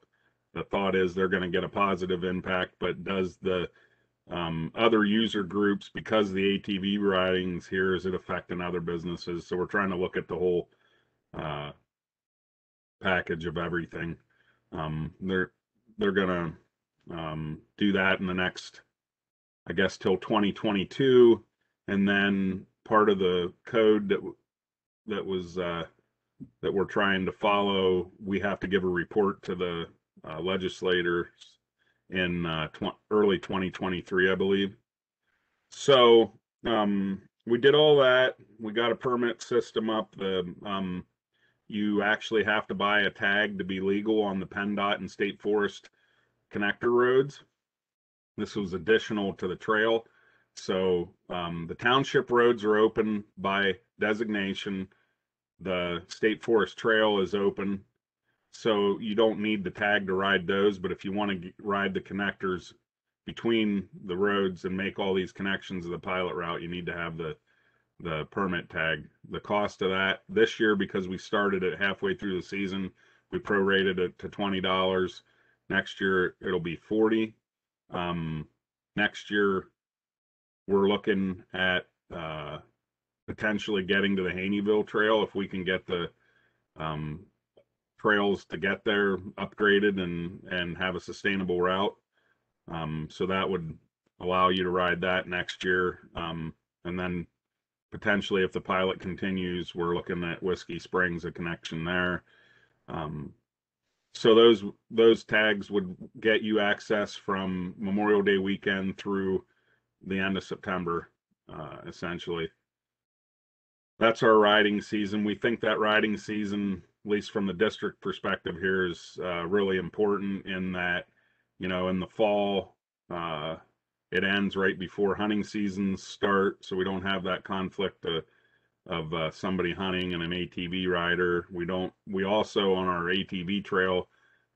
S10: the thought is they're going to get a positive impact, but does the um, other user groups because the ATV ridings here is it affecting other businesses? So we're trying to look at the whole uh, package of everything. Um, they're they're gonna um, do that in the next, I guess, till 2022, and then part of the code that that was uh, that we're trying to follow, we have to give a report to the uh, legislators in uh, tw- early 2023, I believe. So um, we did all that. We got a permit system up. The um, you actually have to buy a tag to be legal on the PennDOT and state forest connector roads. This was additional to the trail. So um, the township roads are open by designation. The state forest trail is open. So you don't need the tag to ride those, but if you want to ride the connectors between the roads and make all these connections of the pilot route, you need to have the the permit tag. The cost of that this year, because we started it halfway through the season, we prorated it to twenty dollars. Next year it'll be forty. Um, next year we're looking at uh, potentially getting to the Haneyville Trail if we can get the um, trails to get there upgraded and and have a sustainable route. Um, so that would allow you to ride that next year. Um, and then potentially if the pilot continues, we're looking at Whiskey Springs, a connection there. So those those tags would get you access from Memorial Day weekend through the end of September, uh, essentially. That's our riding season. We think that riding season, at least from the district perspective here, is uh, really important in that, you know, in the fall, uh, it ends right before hunting seasons start, so we don't have that conflict of, of uh, somebody hunting and an ATV rider. We don't. We also on our ATV trail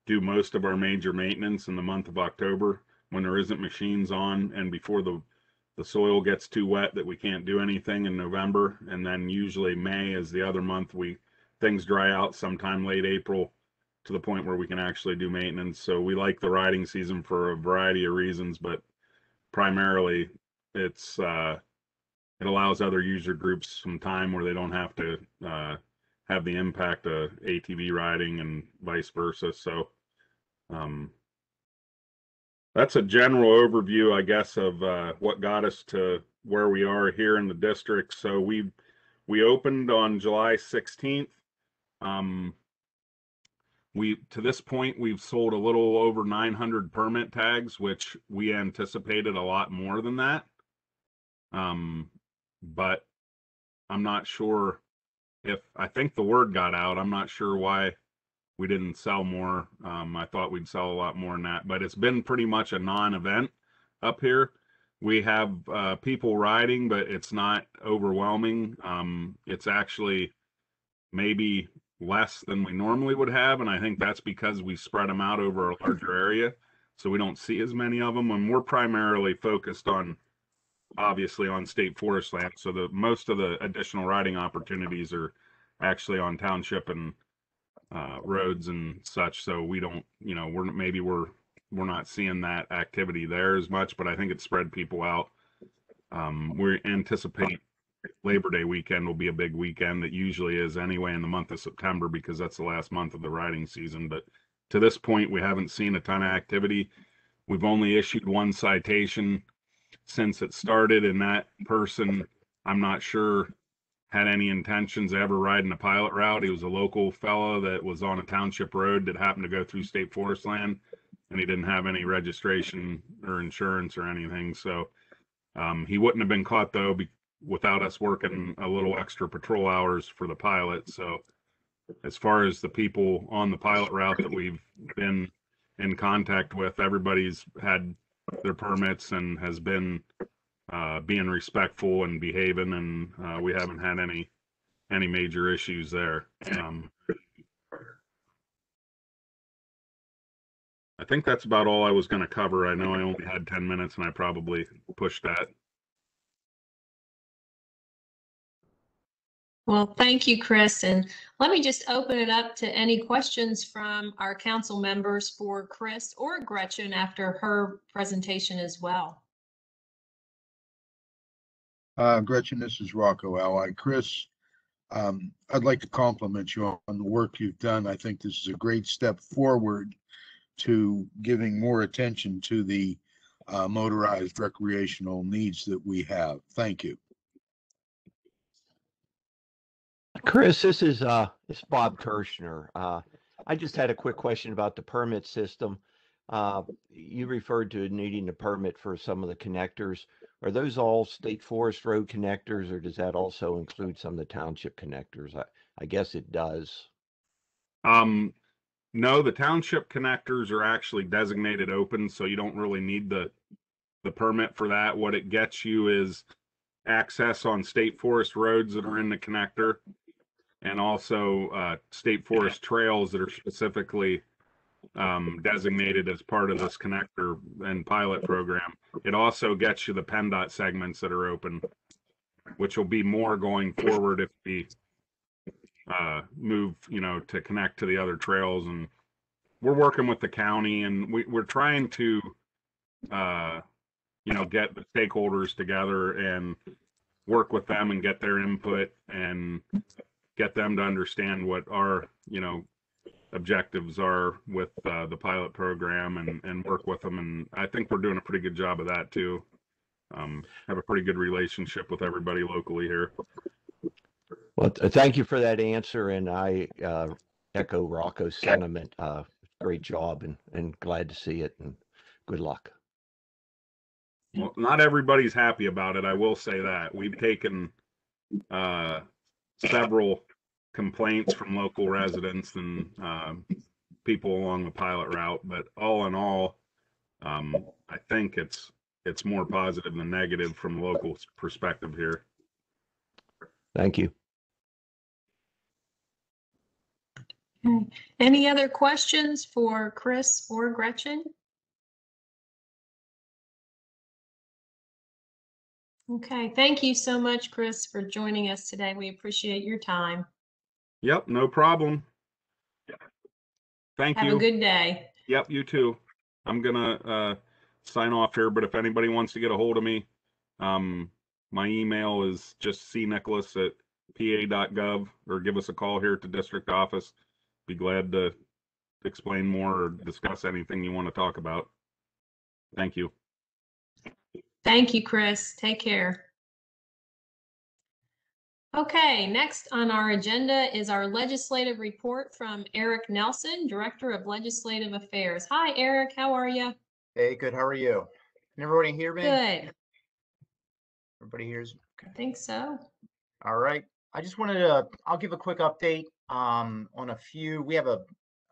S10: do most of our major maintenance in the month of October when there isn't machines on and before the the soil gets too wet that we can't do anything in November, and then usually May is the other month we things dry out sometime late April to the point where we can actually do maintenance. So we like the riding season for a variety of reasons, but primarily it's uh, it allows other user groups some time where they don't have to uh, have the impact of ATV riding and vice versa. So um, that's a general overview, I guess, of uh, what got us to where we are here in the district. So we we opened on July 16th. Um, we to this point we've sold a little over 900 permit tags, which we anticipated a lot more than that. Um, but I'm not sure if I think the word got out. I'm not sure why we didn't sell more. Um, I thought we'd sell a lot more than that, but it's been pretty much a non-event up here. We have uh, people riding, but it's not overwhelming. Um, it's actually maybe less than we normally would have, and I think that's because we spread them out over a larger area, so we don't see as many of them. And we're primarily focused on, obviously, on state forest land. So the most of the additional riding opportunities are actually on township and uh, roads and such. So we don't, you know, we're maybe we're we're not seeing that activity there as much, but I think it spread people out. Um, we anticipate Labor Day weekend will be a big weekend. That usually is anyway in the month of September because that's the last month of the riding season. But to this point, we haven't seen a ton of activity. We've only issued one citation since it started, and that person, I'm not sure had any intentions of ever riding a pilot route. He was a local fellow that was on a township road that happened to go through state forest land, and he didn't have any registration or insurance or anything. So um, he wouldn't have been caught though be- without us working a little extra patrol hours for the pilot. So as far as the people on the pilot route that we've been in contact with, everybody's had their permits and has been uh, being respectful and behaving, and uh, we haven't had any any major issues there. Um, I think that's about all I was going to cover. I know I only had 10 minutes and I probably pushed that.
S2: Well, thank you, Chris. And let me just open it up to any questions from our council members for Chris or Gretchen after her presentation as well.
S8: Uh, Gretchen, this is Rocco Ally. Chris, um, I'd like to compliment you on the work you've done. I think this is a great step forward to giving more attention to the uh, motorized recreational needs that we have. Thank you.
S11: Chris, this is uh, it's Bob Kirschner. Uh, I just had a quick question about the permit system. Uh, you referred to needing a permit for some of the connectors. Are those all state forest road connectors, or does that also include some of the township connectors? I, I guess it does.
S10: Um, no, the township connectors are actually designated open, so you don't really need the the permit for that. What it gets you is access on state forest roads that are in the connector and also uh, state forest trails that are specifically um, designated as part of this connector and pilot program. It also gets you the PennDOT segments that are open, which will be more going forward if we uh, move, you know, to connect to the other trails. And we're working with the county and we, we're trying to, uh, you know, get the stakeholders together and work with them and get their input and get them to understand what our, you know, objectives are with uh, the pilot program and, and work with them. And I think we're doing a pretty good job of that too. Um, have a pretty good relationship with everybody locally here.
S11: Well, th- thank you for that answer, and I uh, echo Rocco's sentiment. Uh, great job, and and glad to see it, and good luck.
S10: Well, not everybody's happy about it. I will say that we've taken uh, several complaints from local residents and um, people along the pilot route, but all in all, um, I think it's it's more positive than negative from local perspective here.
S11: Thank you.
S2: Okay. Any other questions for Chris or Gretchen? Okay, thank you so much, Chris, for joining us today. We appreciate your time.
S10: Yep, no problem. Thank you.
S2: Have
S10: you.
S2: a good day.
S10: Yep, you too. I'm gonna uh, sign off here, but if anybody wants to get a hold of me, um, my email is just cnicholas at pa.gov or give us a call here at the district office. Be glad to explain more or discuss anything you want to talk about. Thank you.
S2: Thank you, Chris. Take care. Okay, next on our agenda is our legislative report from Eric Nelson, Director of Legislative Affairs. Hi, Eric. How are you?
S12: Hey, good. How are you? Can everybody hear me?
S2: Good.
S12: Everybody hears?
S2: I think so.
S12: All right. I just wanted to, I'll give a quick update um, on a few. We have a,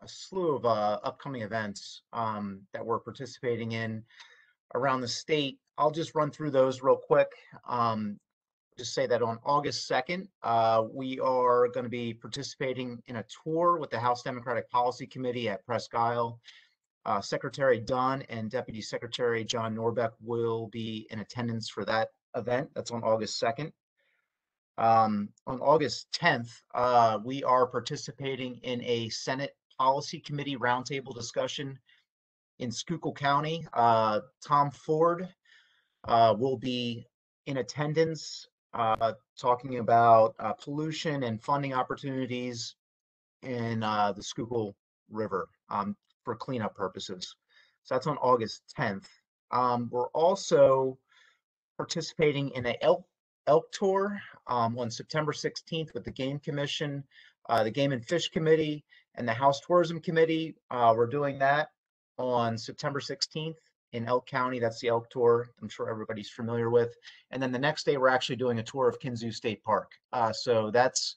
S12: a slew of uh, upcoming events um, that we're participating in around the state. I'll just run through those real quick. Um, just say that on August 2nd, uh, we are going to be participating in a tour with the House Democratic Policy Committee at Presque Isle. Uh, Secretary Dunn and Deputy Secretary John Norbeck will be in attendance for that event. That's on August 2nd. Um, on August 10th, uh, we are participating in a Senate Policy Committee roundtable discussion in Schuylkill County. Uh, Tom Ford uh, will be in attendance uh, talking about uh, pollution and funding opportunities in uh, the Schuylkill River um, for cleanup purposes. So that's on August 10th. Um, we're also participating in a elk, elk tour um, on September 16th with the Game Commission, uh, the Game and Fish Committee, and the House Tourism Committee. Uh, we're doing that on September 16th in Elk County. That's the elk tour. I'm sure everybody's familiar with. And then the next day, we're actually doing a tour of Kinzua State Park. Uh, so that's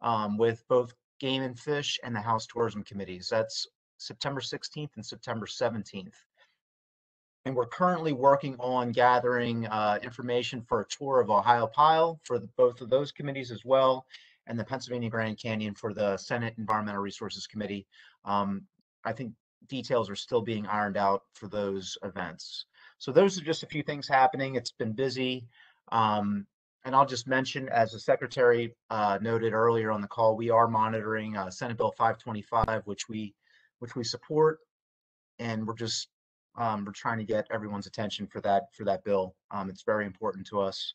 S12: um, with both Game and Fish and the House Tourism Committees. That's September 16th and September 17th. And we're currently working on gathering uh, information for a tour of Ohiopyle for the, both of those committees as well, and the Pennsylvania Grand Canyon for the Senate Environmental Resources Committee. Um, I think details are still being ironed out for those events. So those are just a few things happening. It's been busy. Um, and I'll just mention, as the secretary uh, noted earlier on the call, we are monitoring uh, Senate Bill 525, which we which we support, and we're just um, we're trying to get everyone's attention for that for that bill. Um, it's very important to us.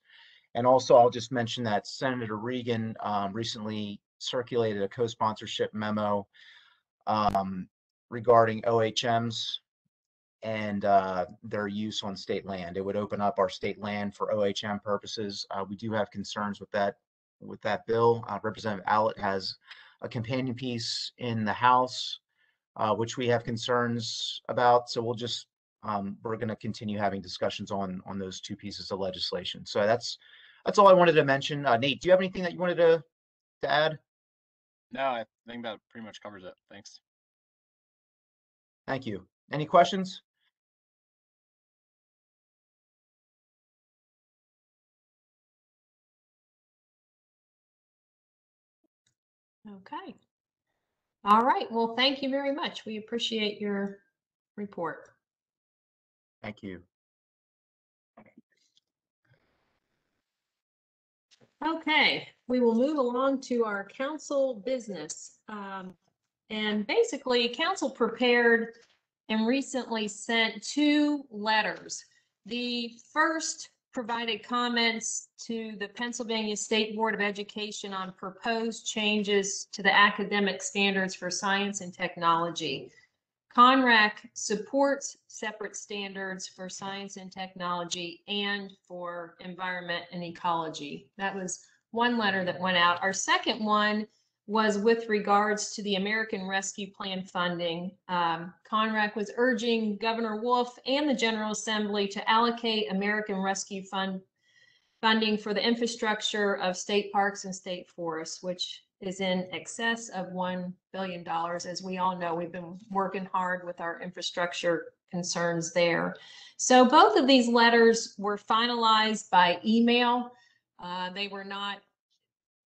S12: And also, I'll just mention that Senator Regan um, recently circulated a co-sponsorship memo um, regarding OHMs and uh, their use on state land. It would open up our state land for OHM purposes. Uh, we do have concerns with that with that bill. Uh, Representative Allett has a companion piece in the House, uh, which we have concerns about. So we'll just um, we're going to continue having discussions on on those two pieces of legislation. So that's that's all I wanted to mention. Uh, Nate, do you have anything that you wanted to to add?
S6: No, I think that pretty much covers it. Thanks.
S12: Thank you. Any questions?
S2: Okay. All right. Well, thank you very much. We appreciate your report.
S12: Thank you.
S2: Okay, we will move along to our council business. Um, and basically, council prepared and recently sent two letters. The first provided comments to the Pennsylvania State Board of Education on proposed changes to the academic standards for science and technology. CONRAC supports separate standards for science and technology and for environment and ecology. That was one letter that went out. Our second one was with regards to the American Rescue Plan funding. Um, was urging Governor Wolf and the General Assembly to allocate American Rescue Fund funding for the infrastructure of state parks and state forests, which is in excess of $1 billion. As we all know, we've been working hard with our infrastructure concerns there. So both of these letters were finalized by email. Uh, they were not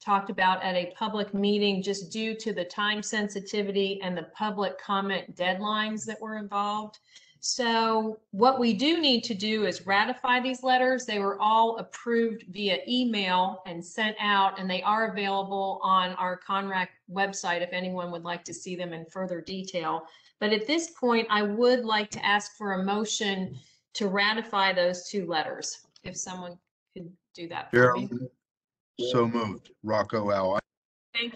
S2: talked about at a public meeting just due to the time sensitivity and the public comment deadlines that were involved. So what we do need to do is ratify these letters. They were all approved via email and sent out, and they are available on our CONRAC website if anyone would like to see them in further detail. But at this point, I would like to ask for a motion to ratify those two letters, if someone could do that.
S8: Gerald, so moved. Rocco Ally.
S2: Thank,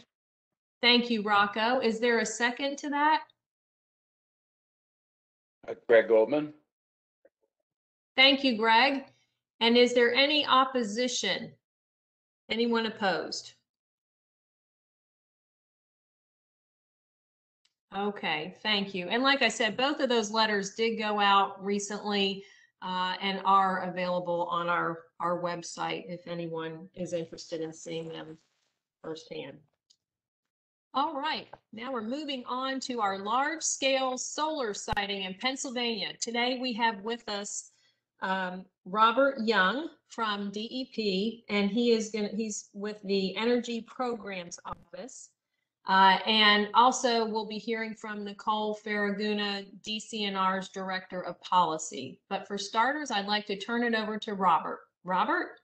S2: thank you, Rocco. Is there a second to that?
S6: Uh, Greg Goldman.
S2: Thank you, Greg. And is there any opposition? Anyone opposed? Okay, thank you. And like I said, both of those letters did go out recently uh, and are available on our, our website if anyone is interested in seeing them firsthand. All right, now we're moving on to our large-scale solar siting in Pennsylvania. Today we have with us um, Robert Young from DEP, and he is going he's with the Energy Programs Office. Uh, and also we'll be hearing from Nicole Faraguna, DCNR's Director of Policy. But for starters, I'd like to turn it over to Robert. Robert?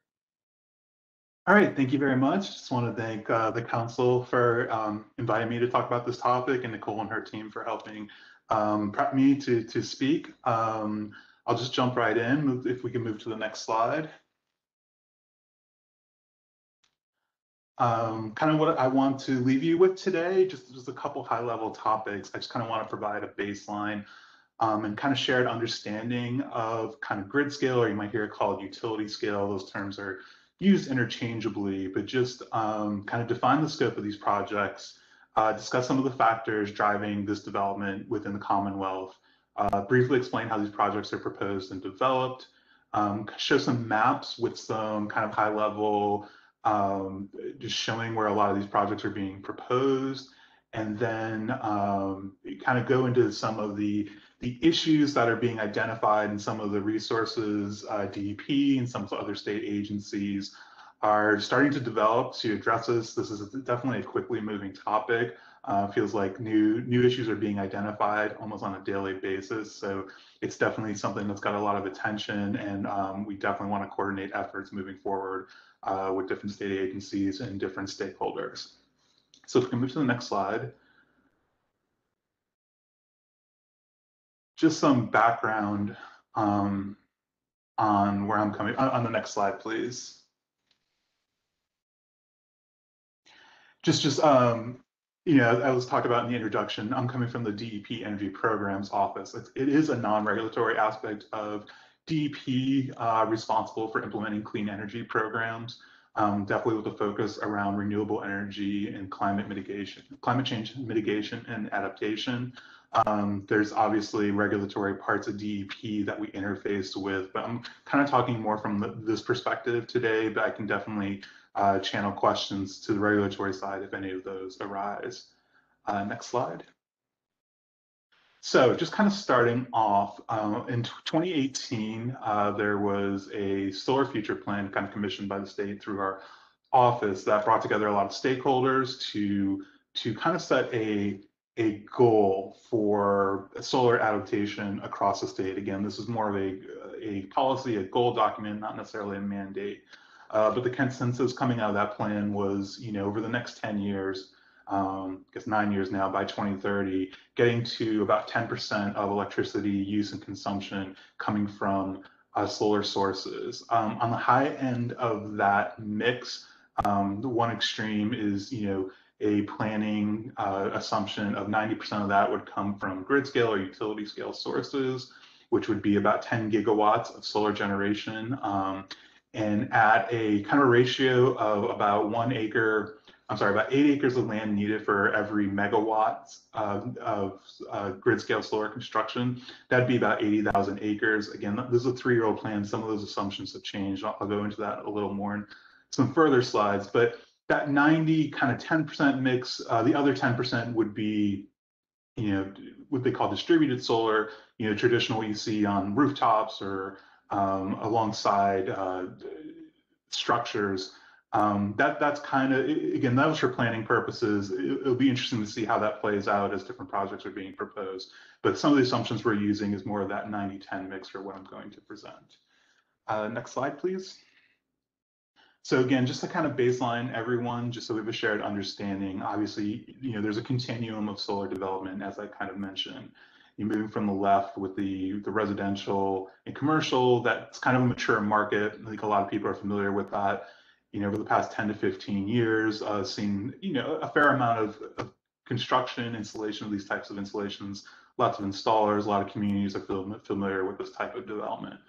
S13: All right, thank you very much. Just want to thank uh, the council for um, inviting me to talk about this topic and Nicole and her team for helping um, prep me to, to speak. Um, I'll just jump right in, if we can move to the next slide. Um, kind of what I want to leave you with today, just, just a couple high level topics. I just kind of want to provide a baseline um, and kind of shared understanding of kind of grid scale, or you might hear it called utility scale. Those terms are used interchangeably, but just um, kind of define the scope of these projects, uh, discuss some of the factors driving this development within the Commonwealth, uh, briefly explain how these projects are proposed and developed, um, show some maps with some kind of high level um, just showing where a lot of these projects are being proposed, and then um, kind of go into some of the the issues that are being identified in some of the resources, uh, DEP and some of the other state agencies are starting to develop to address this. This is definitely a quickly moving topic. Uh, feels like new new issues are being identified almost on a daily basis. So it's definitely something that's got a lot of attention, and um, we definitely want to coordinate efforts moving forward uh, with different state agencies and different stakeholders. So if we can move to the next slide. Just some background um, on where I'm coming, on, on the next slide, please. Just, just um, you know, I was talked about in the introduction, I'm coming from the DEP Energy Programs Office. It, is a non-regulatory aspect of DEP uh, responsible for implementing clean energy programs, um, definitely with a focus around renewable energy and climate mitigation, climate change mitigation and adaptation. Um, there's obviously regulatory parts of DEP that we interface with, but I'm kind of talking more from the, this perspective today, but I can definitely uh, channel questions to the regulatory side if any of those arise. Uh, next slide. So just kind of starting off, uh, in 2018, uh, there was a solar future plan kind of commissioned by the state through our office that brought together a lot of stakeholders to, to kind of set a, a goal for solar adaptation across the state. Again, this is more of a, a policy, a goal document, not necessarily a mandate. Uh, but the consensus coming out of that plan was, you know, over the next 10 years, um, I guess nine years now, by 2030, getting to about 10% of electricity use and consumption coming from uh, solar sources. Um, on the high end of that mix, um, the one extreme is, you know, a planning uh, assumption of 90% of that would come from grid scale or utility scale sources, which would be about 10 gigawatts of solar generation. Um, and at a kind of a ratio of about one acre, I'm sorry, about eight acres of land needed for every megawatt of, of uh, grid scale solar construction, that'd be about 80,000 acres. Again, this is a three-year-old plan. Some of those assumptions have changed. I'll, I'll go into that a little more in some further slides, but that 90 kind of 10% mix, uh, the other 10% would be, you know, what they call distributed solar, you know, traditional you see on rooftops or um, alongside uh, structures. Um, that that's kind of again that was for planning purposes. It, will be interesting to see how that plays out as different projects are being proposed. But some of the assumptions we're using is more of that 90-10 mix for what I'm going to present. Uh, next slide, please. So again, just to kind of baseline everyone, just so we have a shared understanding. Obviously, you know, there's a continuum of solar development, as I kind of mentioned. You move from the left with the the residential and commercial that's kind of a mature market. I think a lot of people are familiar with that. You know over the past 10 to 15 years uh, seen you know a fair amount of, of construction installation of these types of installations lots of installers a lot of communities are familiar with this type of development.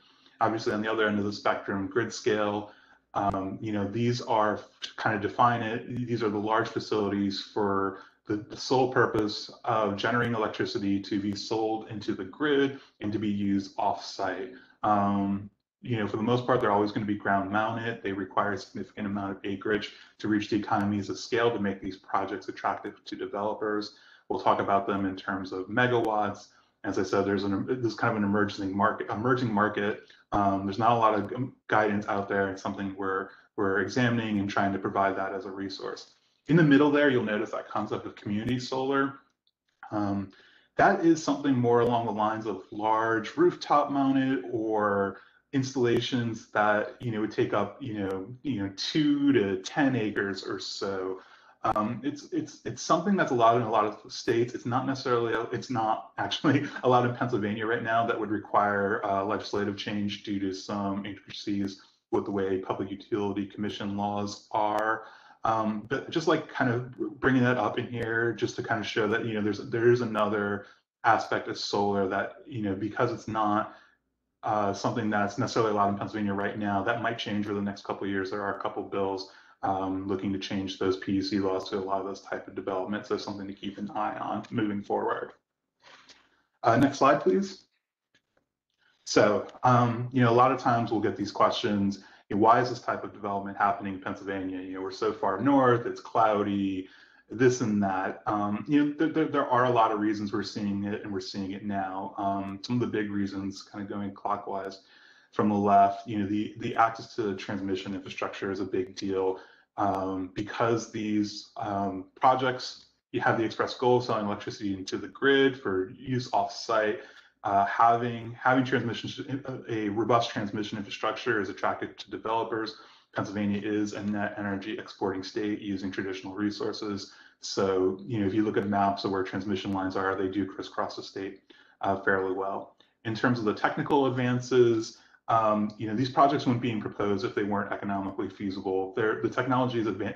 S13: Obviously on the other end of the spectrum grid scale um, you know these are kind of define it these are the large facilities for the, the sole purpose of generating electricity to be sold into the grid and to be used off-site. Um, you know, for the most part, they're always going to be ground mounted. They require a significant amount of acreage to reach the economies of scale to make these projects attractive to developers. We'll talk about them in terms of megawatts. As I said, there's an this kind of an emerging market. Emerging market. Um, there's not a lot of guidance out there. It's something we're we're examining and trying to provide that as a resource. In the middle there, you'll notice that concept of community solar. Um, that is something more along the lines of large rooftop mounted or installations that you know would take up you know you know two to ten acres or so. Um, it's it's it's something that's allowed in a lot of states. It's not necessarily it's not actually allowed in Pennsylvania right now. That would require uh, legislative change due to some intricacies with the way public utility commission laws are. Um, but just like kind of bringing that up in here, just to kind of show that you know there's there's another aspect of solar that you know because it's not uh, something that's necessarily allowed in Pennsylvania right now, that might change over the next couple years. There are a couple bills um, looking to change those PUC laws to allow those type of developments. So something to keep an eye on moving forward. Uh, next slide, please. So, um, you know, a lot of times we'll get these questions, you know, why is this type of development happening in Pennsylvania? You know, we're so far north, it's cloudy, this and that. Um, you know, there, there, there are a lot of reasons we're seeing it, and we're seeing it now. Um, some of the big reasons, kind of going clockwise from the left, you know, the the access to transmission infrastructure is a big deal um, because these um, projects you have the express goal of selling electricity into the grid for use off-site. Uh, having having transmission a robust transmission infrastructure is attractive to developers. Pennsylvania is a net energy exporting state using traditional resources. So, you know, if you look at maps of where transmission lines are, they do crisscross the state uh, fairly well. In terms of the technical advances, um, you know, these projects weren't being proposed if they weren't economically feasible. They're, the technology has uh,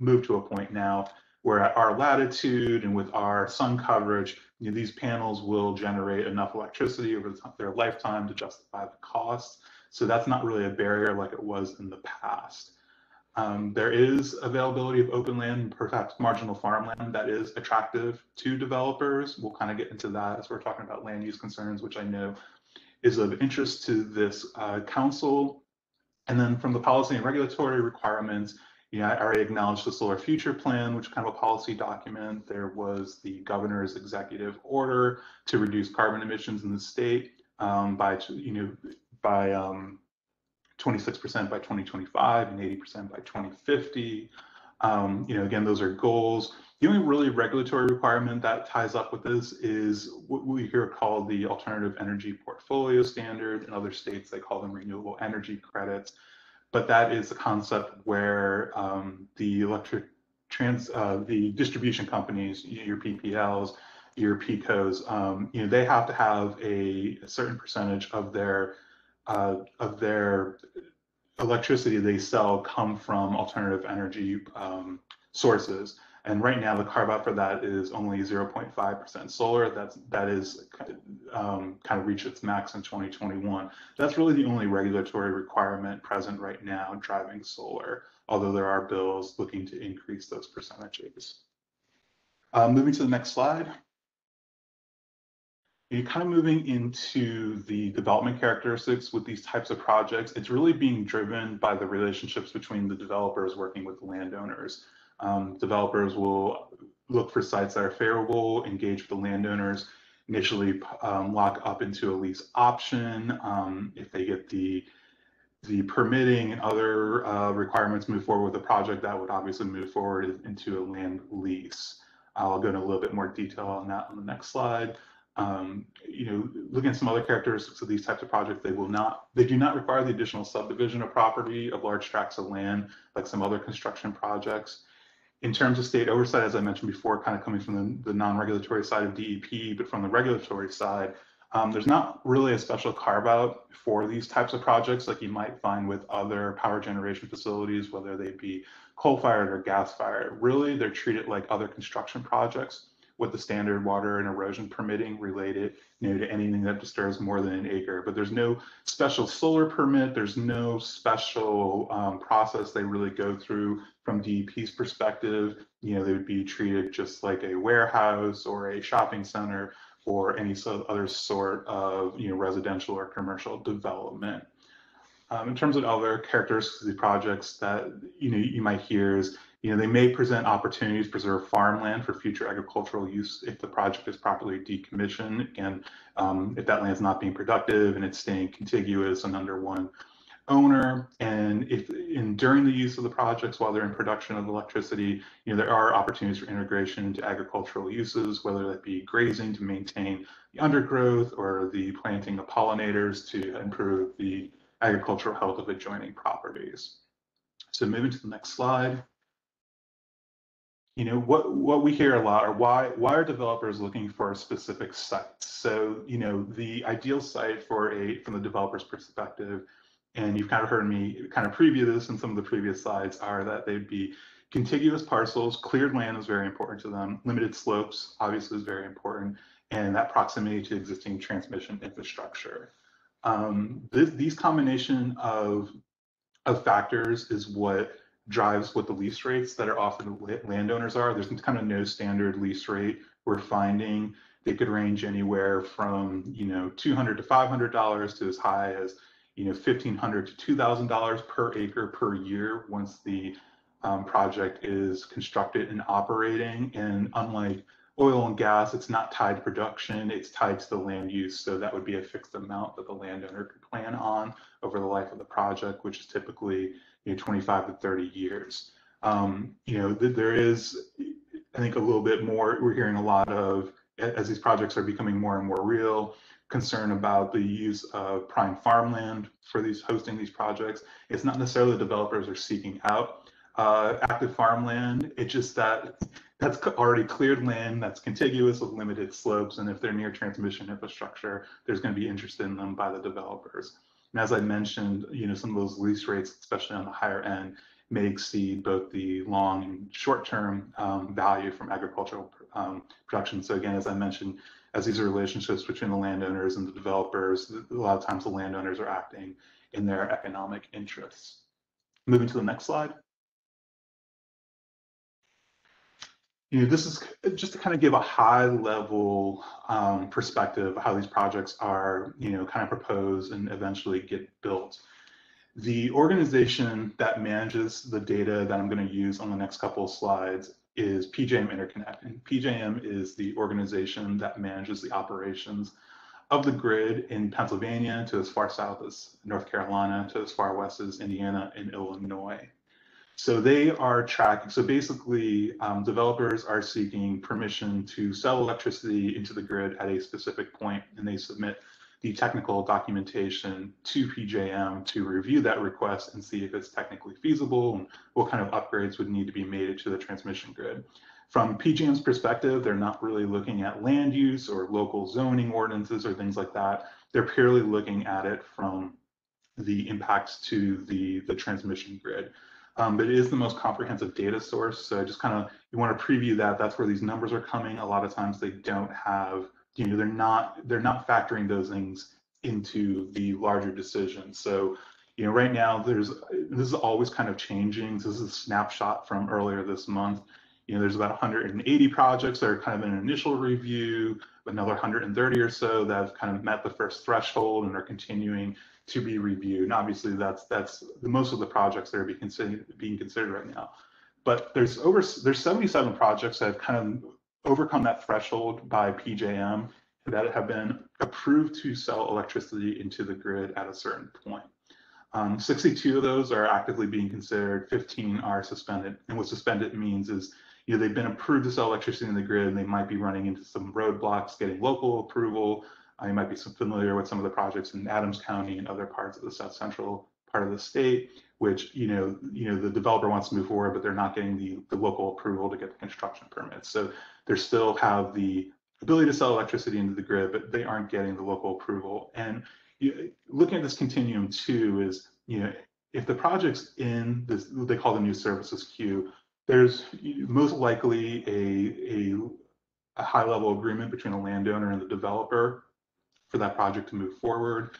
S13: moved to a point now where at our latitude and with our sun coverage, you know, these panels will generate enough electricity over their lifetime to justify the cost. So that's not really a barrier like it was in the past. Um, there is availability of open land, perhaps marginal farmland that is attractive to developers. We'll kind of get into that as we're talking about land use concerns, which I know is of interest to this uh, council. And then from the policy and regulatory requirements, you know, I already acknowledged the Solar Future Plan, which kind of a policy document. There was the governor's executive order to reduce carbon emissions in the state um, by, you know, by um, 26% by 2025 and 80% by 2050. Um, you know, again, those are goals. The only really regulatory requirement that ties up with this is what we hear called the Alternative Energy Portfolio Standard. In other states, they call them renewable energy credits. But that is a concept where um, the electric trans, uh, the distribution companies, your PPLs, your PECOs, um, you know, they have to have a, a certain percentage of their uh, of their electricity they sell come from alternative energy um, sources. And right now, the carve out for that is only 0.5% solar. That's that is um, kind of reached its max in 2021. That's really the only regulatory requirement present right now driving solar. Although there are bills looking to increase those percentages. Uh, moving to the next slide you're kind of moving into the development characteristics with these types of projects. It's really being driven by the relationships between the developers working with landowners. Um, developers will look for sites that are favorable, engage with the landowners, initially um, lock up into a lease option. Um, if they get the the permitting and other uh, requirements move forward with the project, that would obviously move forward into a land lease. I'll go into a little bit more detail on that on the next slide. Um, you know, looking at some other characteristics of these types of projects, they will not, they do not require the additional subdivision of property of large tracts of land like some other construction projects. In terms of state oversight, as I mentioned before, kind of coming from the, the non-regulatory side of DEP, but from the regulatory side, um, there's not really a special carve out for these types of projects like you might find with other power generation facilities, whether they be coal fired or gas fired. Really, they're treated like other construction projects with the standard water and erosion permitting related you know, to anything that disturbs more than an acre. But there's no special solar permit. There's no special um, process they really go through from DEP's perspective. You know, they would be treated just like a warehouse or a shopping center or any other sort of you know residential or commercial development. Um, in terms of other characteristics of the projects that you know you might hear is you know, they may present opportunities to preserve farmland for future agricultural use if the project is properly decommissioned and um, if that land is not being productive and it's staying contiguous and under one owner. And if in during the use of the projects while they're in production of electricity, you know, there are opportunities for integration into agricultural uses, whether that be grazing to maintain the undergrowth or the planting of pollinators to improve the agricultural health of adjoining properties. So moving to the next slide you know what what we hear a lot are why why are developers looking for a specific site so you know the ideal site for a from the developer's perspective and you've kind of heard me kind of preview this in some of the previous slides are that they'd be contiguous parcels cleared land is very important to them limited slopes obviously is very important and that proximity to existing transmission infrastructure. Um, this, these combination of of factors is what drives what the lease rates that are often landowners are. There's kind of no standard lease rate we're finding. They could range anywhere from you know 200 to 500 dollars to as high as you know 1500 to 2000 dollars per acre per year once the um, project is constructed and operating. And unlike oil and gas, it's not tied to production, it's tied to the land use. So that would be a fixed amount that the landowner could plan on over the life of the project, which is typically you know, 25 to 30 years. Um, you know, th- there is, I think, a little bit more. We're hearing a lot of as these projects are becoming more and more real, concern about the use of prime farmland for these hosting these projects. It's not necessarily developers are seeking out uh, active farmland. It's just that that's already cleared land that's contiguous with limited slopes, and if they're near transmission infrastructure, there's going to be interest in them by the developers. And as I mentioned, you know, some of those lease rates, especially on the higher end, may exceed both the long and short-term um, value from agricultural um, production. So again, as I mentioned, as these are relationships between the landowners and the developers, a lot of times the landowners are acting in their economic interests. Moving to the next slide. You know, this is just to kind of give a high level um, perspective of how these projects are, you know, kind of proposed and eventually get built. The organization that manages the data that I'm going to use on the next couple of slides is PJM Interconnect. And PJM is the organization that manages the operations of the grid in Pennsylvania to as far south as North Carolina to as far west as Indiana and Illinois. So they are tracking. So basically, um, developers are seeking permission to sell electricity into the grid at a specific point, and they submit the technical documentation to PJM to review that request and see if it's technically feasible and what kind of upgrades would need to be made to the transmission grid. From PJM's perspective, they're not really looking at land use or local zoning ordinances or things like that. They're purely looking at it from the impacts to the, the transmission grid. Um, but it is the most comprehensive data source. So I just kind of, you want to preview that. That's where these numbers are coming. A lot of times they don't have you know they're not they're not factoring those things into the larger decision so you know right now there's this is always kind of changing this is a snapshot from earlier this month you know there's about 180 projects that are kind of in an initial review another 130 or so that have kind of met the first threshold and are continuing to be reviewed and obviously that's that's the most of the projects that are being considered being considered right now but there's over there's 77 projects that have kind of overcome that threshold by PJM that have been approved to sell electricity into the grid at a certain point. Um, 62 of those are actively being considered, 15 are suspended. And what suspended means is you know, they've been approved to sell electricity in the grid and they might be running into some roadblocks getting local approval. Uh, you might be familiar with some of the projects in Adams County and other parts of the south central part of the state, which you know, you know, the developer wants to move forward, but they're not getting the, the local approval to get the construction permits. So they still have the ability to sell electricity into the grid, but they aren't getting the local approval. And you, looking at this continuum too is, you know, if the project's in this, they call the new services queue, there's most likely a, a, a high level agreement between a landowner and the developer for that project to move forward.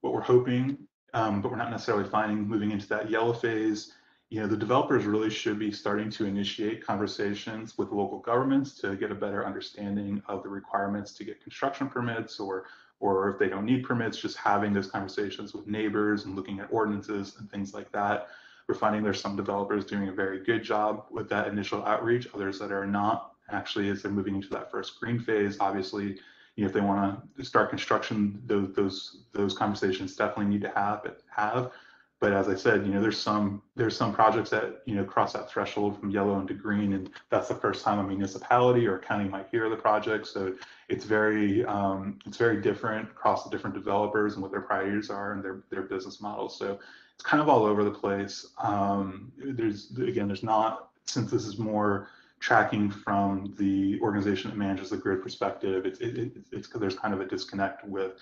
S13: What we're hoping, um, but we're not necessarily finding moving into that yellow phase, you know, the developers really should be starting to initiate conversations with local governments to get a better understanding of the requirements to get construction permits or or if they don't need permits, just having those conversations with neighbors and looking at ordinances and things like that. We're finding there's some developers doing a very good job with that initial outreach, others that are not. Actually, as they're moving into that first green phase, obviously, you know, if they want to start construction, those those those conversations definitely need to have have but as I said, you know, there's some there's some projects that you know cross that threshold from yellow into green, and that's the first time a municipality or a county might hear the project. So it's very um, it's very different across the different developers and what their priorities are and their their business models. So it's kind of all over the place. Um, there's again, there's not since this is more tracking from the organization that manages the grid perspective. It's it, it, it's there's kind of a disconnect with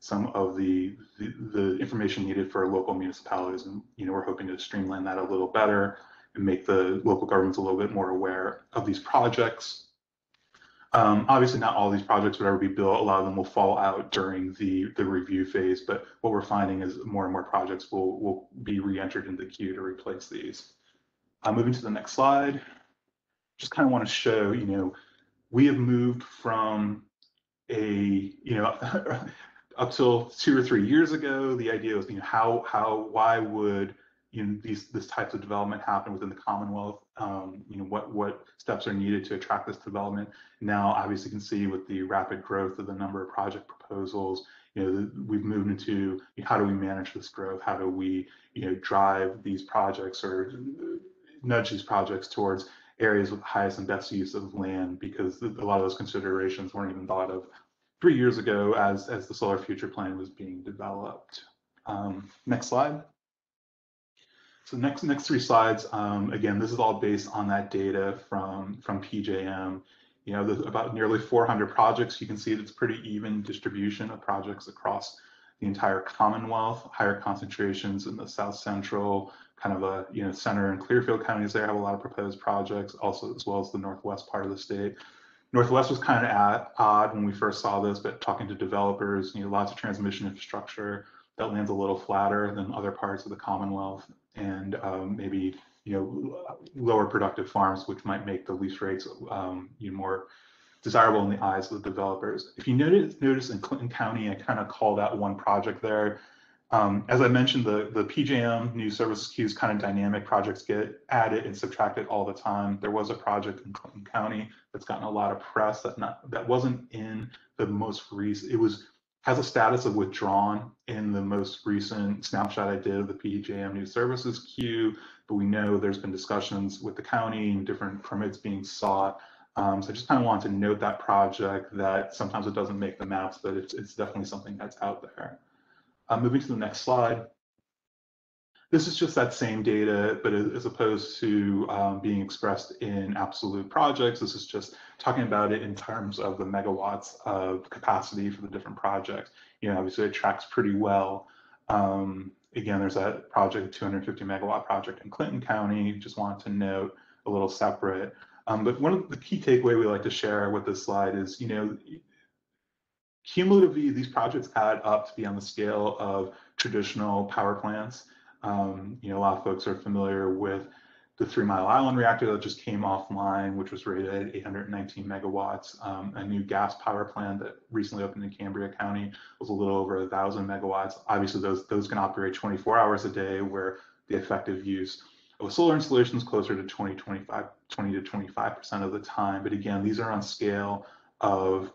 S13: some of the, the, the information needed for local municipalities. And, you know, we're hoping to streamline that a little better and make the local governments a little bit more aware of these projects. Um, obviously, not all these projects would ever be built. A lot of them will fall out during the, the review phase, but what we're finding is more and more projects will, will be re-entered in the queue to replace these. Uh, moving to the next slide, just kind of want to show, you know, we have moved from a, you know, up till two or three years ago, the idea was, you know, how, how, why would you know, these, this types of development happen within the Commonwealth, um, you know, what, what steps are needed to attract this development. Now, obviously, you can see with the rapid growth of the number of project proposals, you know, we've moved into you know, how do we manage this growth? How do we, you know, drive these projects or nudge these projects towards areas with highest and best use of land? Because a lot of those considerations weren't even thought of three years ago as, as the Solar Future Plan was being developed. Um, next slide. So next next three slides, um, again, this is all based on that data from from PJM. You know, about nearly 400 projects. You can see it's pretty even distribution of projects across the entire Commonwealth. Higher concentrations in the South Central, kind of a you know Centre and Clearfield counties. There have a lot of proposed projects, also as well as the northwest part of the state. Northwest was kind of odd when we first saw this, but talking to developers, you know, lots of transmission infrastructure that lands a little flatter than other parts of the Commonwealth and um, maybe you know lower productive farms, which might make the lease rates um, you know, more desirable in the eyes of the developers. If you notice, notice in Clinton County, I kind of called out one project there. Um, as I mentioned, the, the PJM new services queues kind of dynamic projects get added and subtracted all the time. There was a project in Clinton County that's gotten a lot of press that not that wasn't in the most recent. It was has a status of withdrawn in the most recent snapshot I did of the PJM new services queue, but we know there's been discussions with the county and different permits being sought. Um, so I just kind of want to note that project that sometimes it doesn't make the maps, but it's, it's definitely something that's out there. Uh, moving to the next slide. This is just that same data, but as opposed to um, being expressed in absolute projects, this is just talking about it in terms of the megawatts of capacity for the different projects. You know, obviously it tracks pretty well. Um, again, there's that project, 250 megawatt project in Clinton County. Just wanted to note a little separate. Um, but one of the key takeaway we like to share with this slide is, you know, cumulatively, these projects add up to be on the scale of traditional power plants. Um, you know, a lot of folks are familiar with the Three Mile Island reactor that just came offline, which was rated at 819 megawatts. Um, a new gas power plant that recently opened in Cambria County was a little over thousand megawatts. Obviously, those those can operate 24 hours a day, where the effective use of solar installations closer to 20, 25, 20 to 25 percent of the time. But again, these are on scale of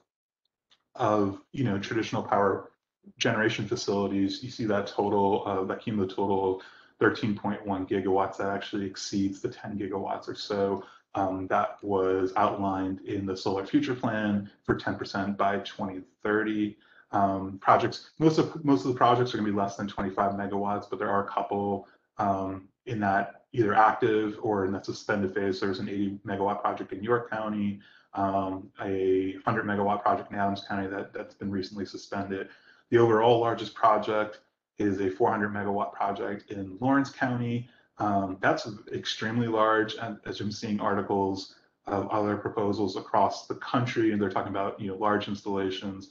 S13: of you know traditional power generation facilities. You see that total, uh, that cumulative total of 13.1 gigawatts that actually exceeds the 10 gigawatts or so um, that was outlined in the Solar Future Plan for 10% by 2030. Um, projects, most of most of the projects are going to be less than 25 megawatts, but there are a couple um, in that either active or in that suspended phase. There's an 80 megawatt project in York County, um, a 100 megawatt project in Adams County that, that's been recently suspended. The overall largest project is a 400 megawatt project in Lawrence County. Um, that's extremely large, and as I'm seeing articles of other proposals across the country, and they're talking about you know large installations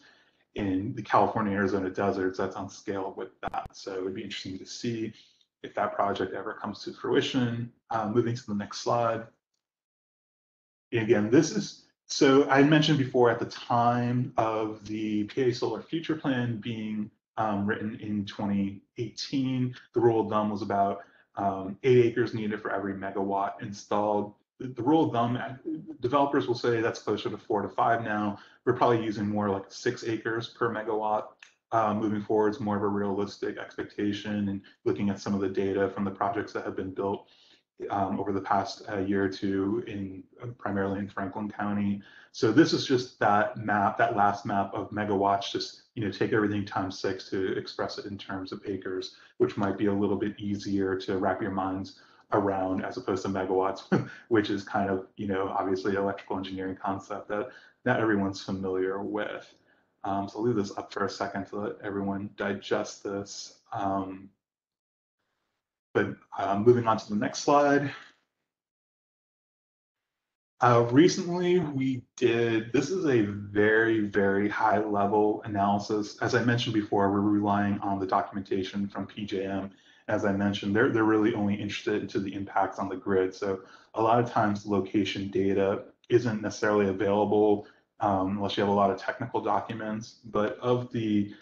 S13: in the California Arizona deserts. That's on scale with that. So it would be interesting to see if that project ever comes to fruition. Uh, moving to the next slide. Again, this is so I mentioned before at the time of the PA Solar Future Plan being um, written in 2018, the rule of thumb was about um, eight acres needed for every megawatt installed. The, rule of thumb, developers will say that's closer to four to five now. We're probably using more like six acres per megawatt. Uh, moving forward is more of a realistic expectation and looking at some of the data from the projects that have been built um, over the past uh, year or two in uh, primarily in Franklin County. So this is just that map, that last map of megawatts, just, you know, take everything times six to express it in terms of acres, which might be a little bit easier to wrap your minds around as opposed to megawatts, which is kind of, you know, obviously electrical engineering concept that not everyone's familiar with. Um, so I'll leave this up for a second to let everyone digest this. Um, but uh, moving on to the next slide. Uh, recently, we did, this is a very, very high level analysis. As I mentioned before, we're relying on the documentation from PJM. As I mentioned, they're, they're really only interested into the impacts on the grid. So a lot of times location data isn't necessarily available um, unless you have a lot of technical documents. But of the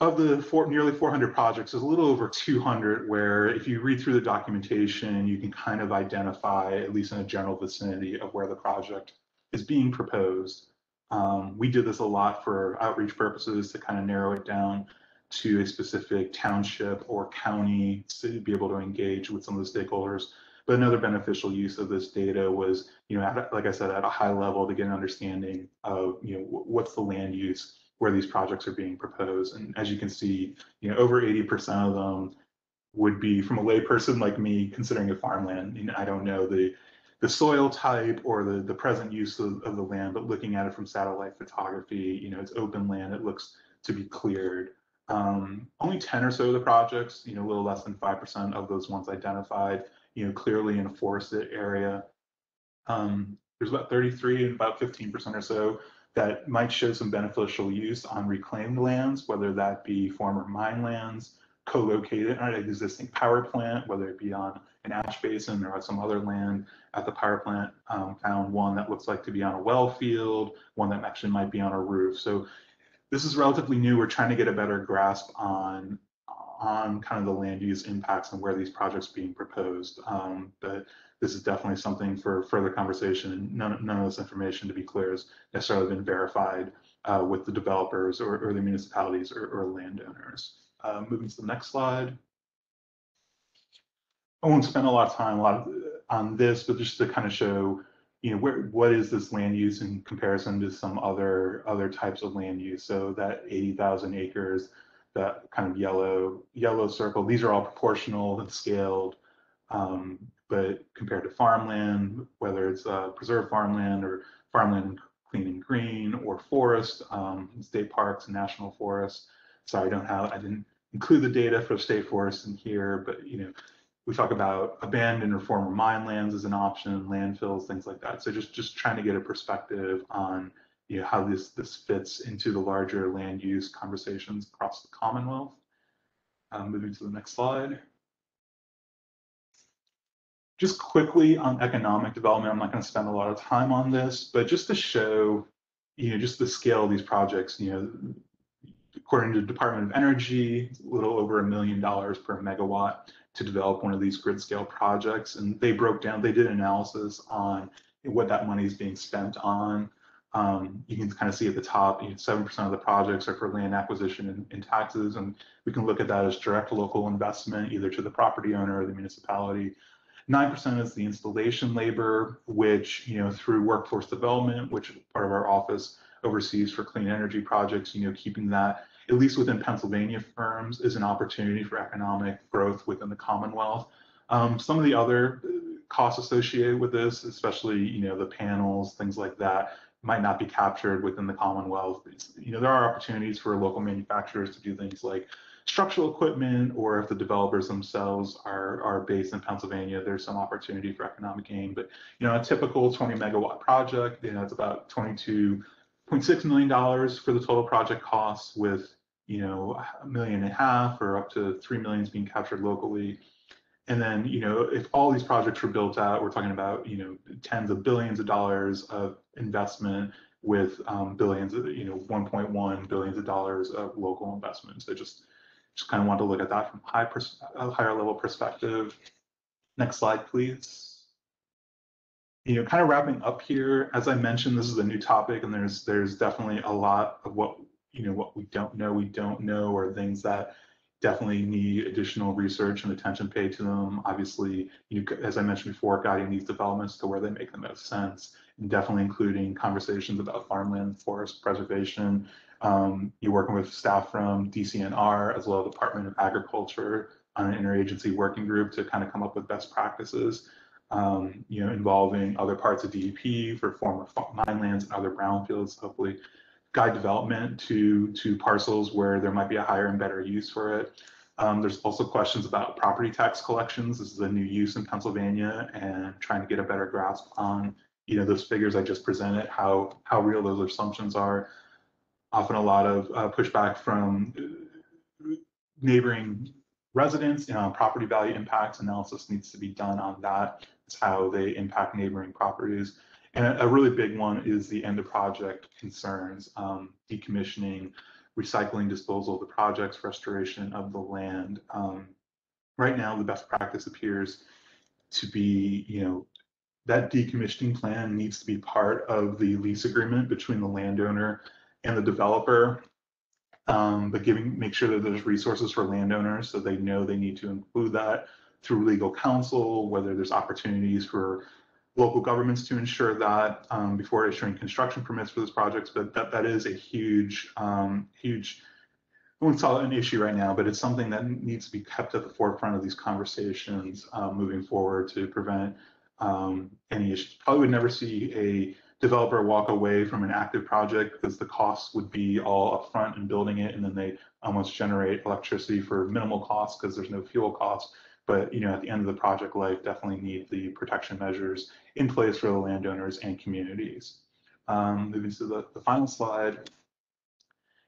S13: of the four, nearly 400 projects, there's a little over 200 where if you read through the documentation, you can kind of identify, at least in a general vicinity, of where the project is being proposed. Um, we did this a lot for outreach purposes to kind of narrow it down to a specific township or county to be able to engage with some of the stakeholders. But another beneficial use of this data was, you know, at, like I said, at a high level to get an understanding of, you know, what's the land use where these projects are being proposed. And as you can see, you know, over 80% of them would be from a layperson like me considering a farmland. You know, I don't know the the soil type or the, the present use of, of the land, but looking at it from satellite photography, you know, it's open land, it looks to be cleared. Um, only 10 or so of the projects, you know, a little less than 5% of those ones identified, you know, clearly in a forested area. Um, there's about 33 and about 15% or so that might show some beneficial use on reclaimed lands, whether that be former mine lands, co-located on an existing power plant, whether it be on an ash basin or some other land at the power plant. Um, found one that looks like to be on a well field, one that actually might be on a roof. So this is relatively new. We're trying to get a better grasp on on kind of the land use impacts and where these projects being proposed. Um, but this is definitely something for further conversation. None, none of this information, to be clear, has necessarily been verified uh, with the developers or, or the municipalities or, or landowners. Uh, moving to the next slide. I won't spend a lot of time a lot of, on this, but just to kind of show, you know, where what is this land use in comparison to some other other types of land use? So that 80,000 acres, that kind of yellow yellow circle, these are all proportional and scaled. Um, but compared to farmland, whether it's uh, preserved farmland or farmland clean and green or forest, um, state parks and national forests. Sorry, I don't have, I didn't include the data for state forests in here, but you know, we talk about abandoned or former mine lands as an option, landfills, things like that. So just just trying to get a perspective on you know how this this fits into the larger land use conversations across the Commonwealth. Um, moving to the next slide. Just quickly on economic development, I'm not going to spend a lot of time on this, but just to show, you know, just the scale of these projects, you know, according to the Department of Energy, a little over a million dollars per megawatt to develop one of these grid scale projects. And they broke down, they did analysis on what that money is being spent on. Um, you can kind of see at the top, 7% of the projects are for land acquisition and, and, taxes. And we can look at that as direct local investment, either to the property owner or the municipality. 9% is the installation labor, which, you know, through workforce development, which part of our office oversees for clean energy projects, you know, keeping that, at least within Pennsylvania firms, is an opportunity for economic growth within the Commonwealth. Um, some of the other costs associated with this, especially, you know, the panels, things like that, might not be captured within the Commonwealth. You know, there are opportunities for local manufacturers to do things like structural equipment, or if the developers themselves are, are based in Pennsylvania, there's some opportunity for economic gain. But, you know, a typical 20 megawatt project, you know, it's about 22.6 million dollars for the total project costs with, you know, a million and a half or up to 3 millions being captured locally. And then, you know, if all these projects were built out, we're talking about, you know, tens of billions of dollars of investment with um, billions, of, you know, 1.1 billions of dollars of local investment. So just just kind of want to look at that from high a higher level perspective. Next slide, please. You know, kind of wrapping up here, as I mentioned, this is a new topic, and there's there's definitely a lot of what you know what we don't know, we don't know, or things that definitely need additional research and attention paid to them. Obviously, you, know, as I mentioned before, guiding these developments to where they make the most sense, and definitely including conversations about farmland, forest preservation, um, you're working with staff from DCNR as well as the Department of Agriculture on an interagency working group to kind of come up with best practices, um, you know, involving other parts of DEP for former mine lands and other brownfields, hopefully guide development to, to parcels where there might be a higher and better use for it. Um, there's also questions about property tax collections. This is a new use in Pennsylvania and trying to get a better grasp on, you know, those figures I just presented, how, how real those assumptions are, often a lot of uh, pushback from neighboring residents. You know, property value impacts analysis needs to be done on that. It's how they impact neighboring properties. And a, really big one is the end of project concerns, um, decommissioning, recycling, disposal of the projects, restoration of the land. Um, right now, the best practice appears to be, you know, that decommissioning plan needs to be part of the lease agreement between the landowner and the developer. Um, but giving, make sure that there's resources for landowners so they know they need to include that through legal counsel, whether there's opportunities for local governments to ensure that um, before issuing construction permits for those projects. But that that is a huge, um, huge. I wouldn't call it an issue right now, but it's something that needs to be kept at the forefront of these conversations uh, moving forward to prevent um, any issues. Probably would never see a developer walk away from an active project because the costs would be all upfront in building it, and then they almost generate electricity for minimal cost because there's no fuel cost. But you know, at the end of the project life, definitely need the protection measures in place for the landowners and communities. Um, moving to the, the final slide.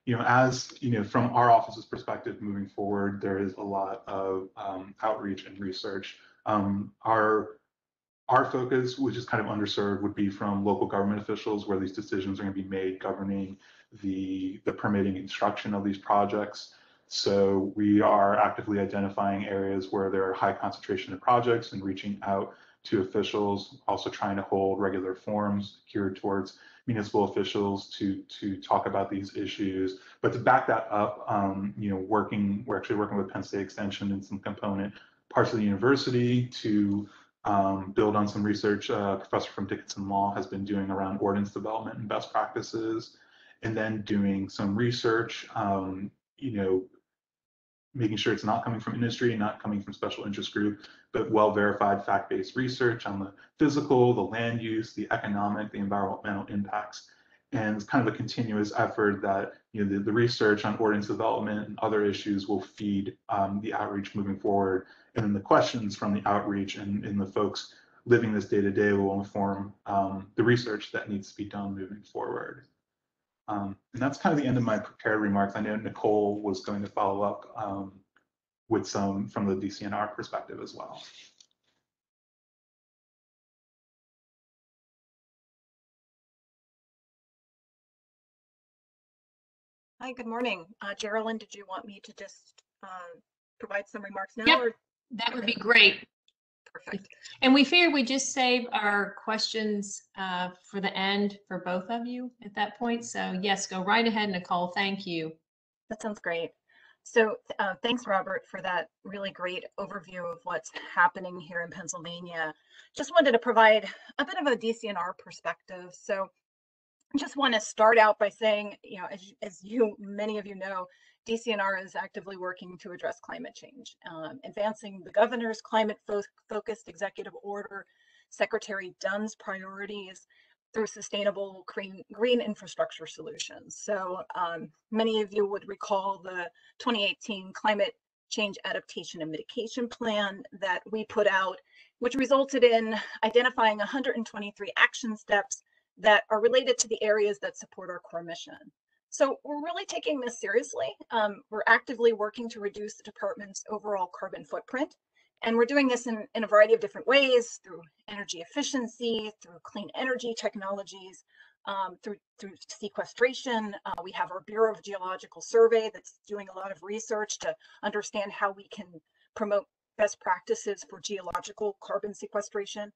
S13: You know, as you know, from our office's perspective, moving forward, there is a lot of um, outreach and research. Um, our our focus, which is kind of underserved, would be from local government officials where these decisions are going to be made governing the, the permitting instruction of these projects. So we are actively identifying areas where there are high concentration of projects and reaching out to officials, also trying to hold regular forums geared towards municipal officials to to talk about these issues. But to back that up, um, you know, working we're actually working with Penn State Extension and some component parts of the university to um, build on some research uh, a professor from Dickinson Law has been doing around ordinance development and best practices, and then doing some research, um, you know, making sure it's not coming from industry, not coming from special interest group, but well-verified fact-based research on the physical, the land use, the economic, the environmental impacts. And it's kind of a continuous effort that you know the, the research on ordinance development and other issues will feed um, the outreach moving forward and then the questions from the outreach and, and the folks living this day to day will inform um, the research that needs to be done moving forward. Um, and that's kind of the end of my prepared remarks. I know Nicole was going to follow up um, with some from the DCNR perspective as well.
S14: Hi, good morning. Uh, Geraldine, did you want me to just uh, provide some remarks now?
S2: Yep.
S14: or-
S2: That would be great.
S14: Perfect.
S2: And we figured we'd just save our questions uh, for the end for both of you at that point. So yes, go right ahead, Nicole. Thank you.
S14: That sounds great. So uh, thanks, Robert, for that really great overview of what's happening here in Pennsylvania. Just wanted to provide a bit of a DCNR perspective. So just want to start out by saying, you know, as, as you, many of you know, DCNR is actively working to address climate change, um, advancing the governor's climate fo focused executive order, Secretary Dunn's priorities through sustainable green, green infrastructure solutions. So um, many of you would recall the 2018 Climate Change Adaptation and Mitigation Plan that we put out, which resulted in identifying 123 action steps that are related to the areas that support our core mission. So we're really taking this seriously. Um, we're actively working to reduce the department's overall carbon footprint. And we're doing this in, in a variety of different ways through energy efficiency, through clean energy technologies, um, through, through sequestration. Uh, we have our Bureau of Geological Survey that's doing a lot of research to understand how we can promote best practices for geological carbon sequestration.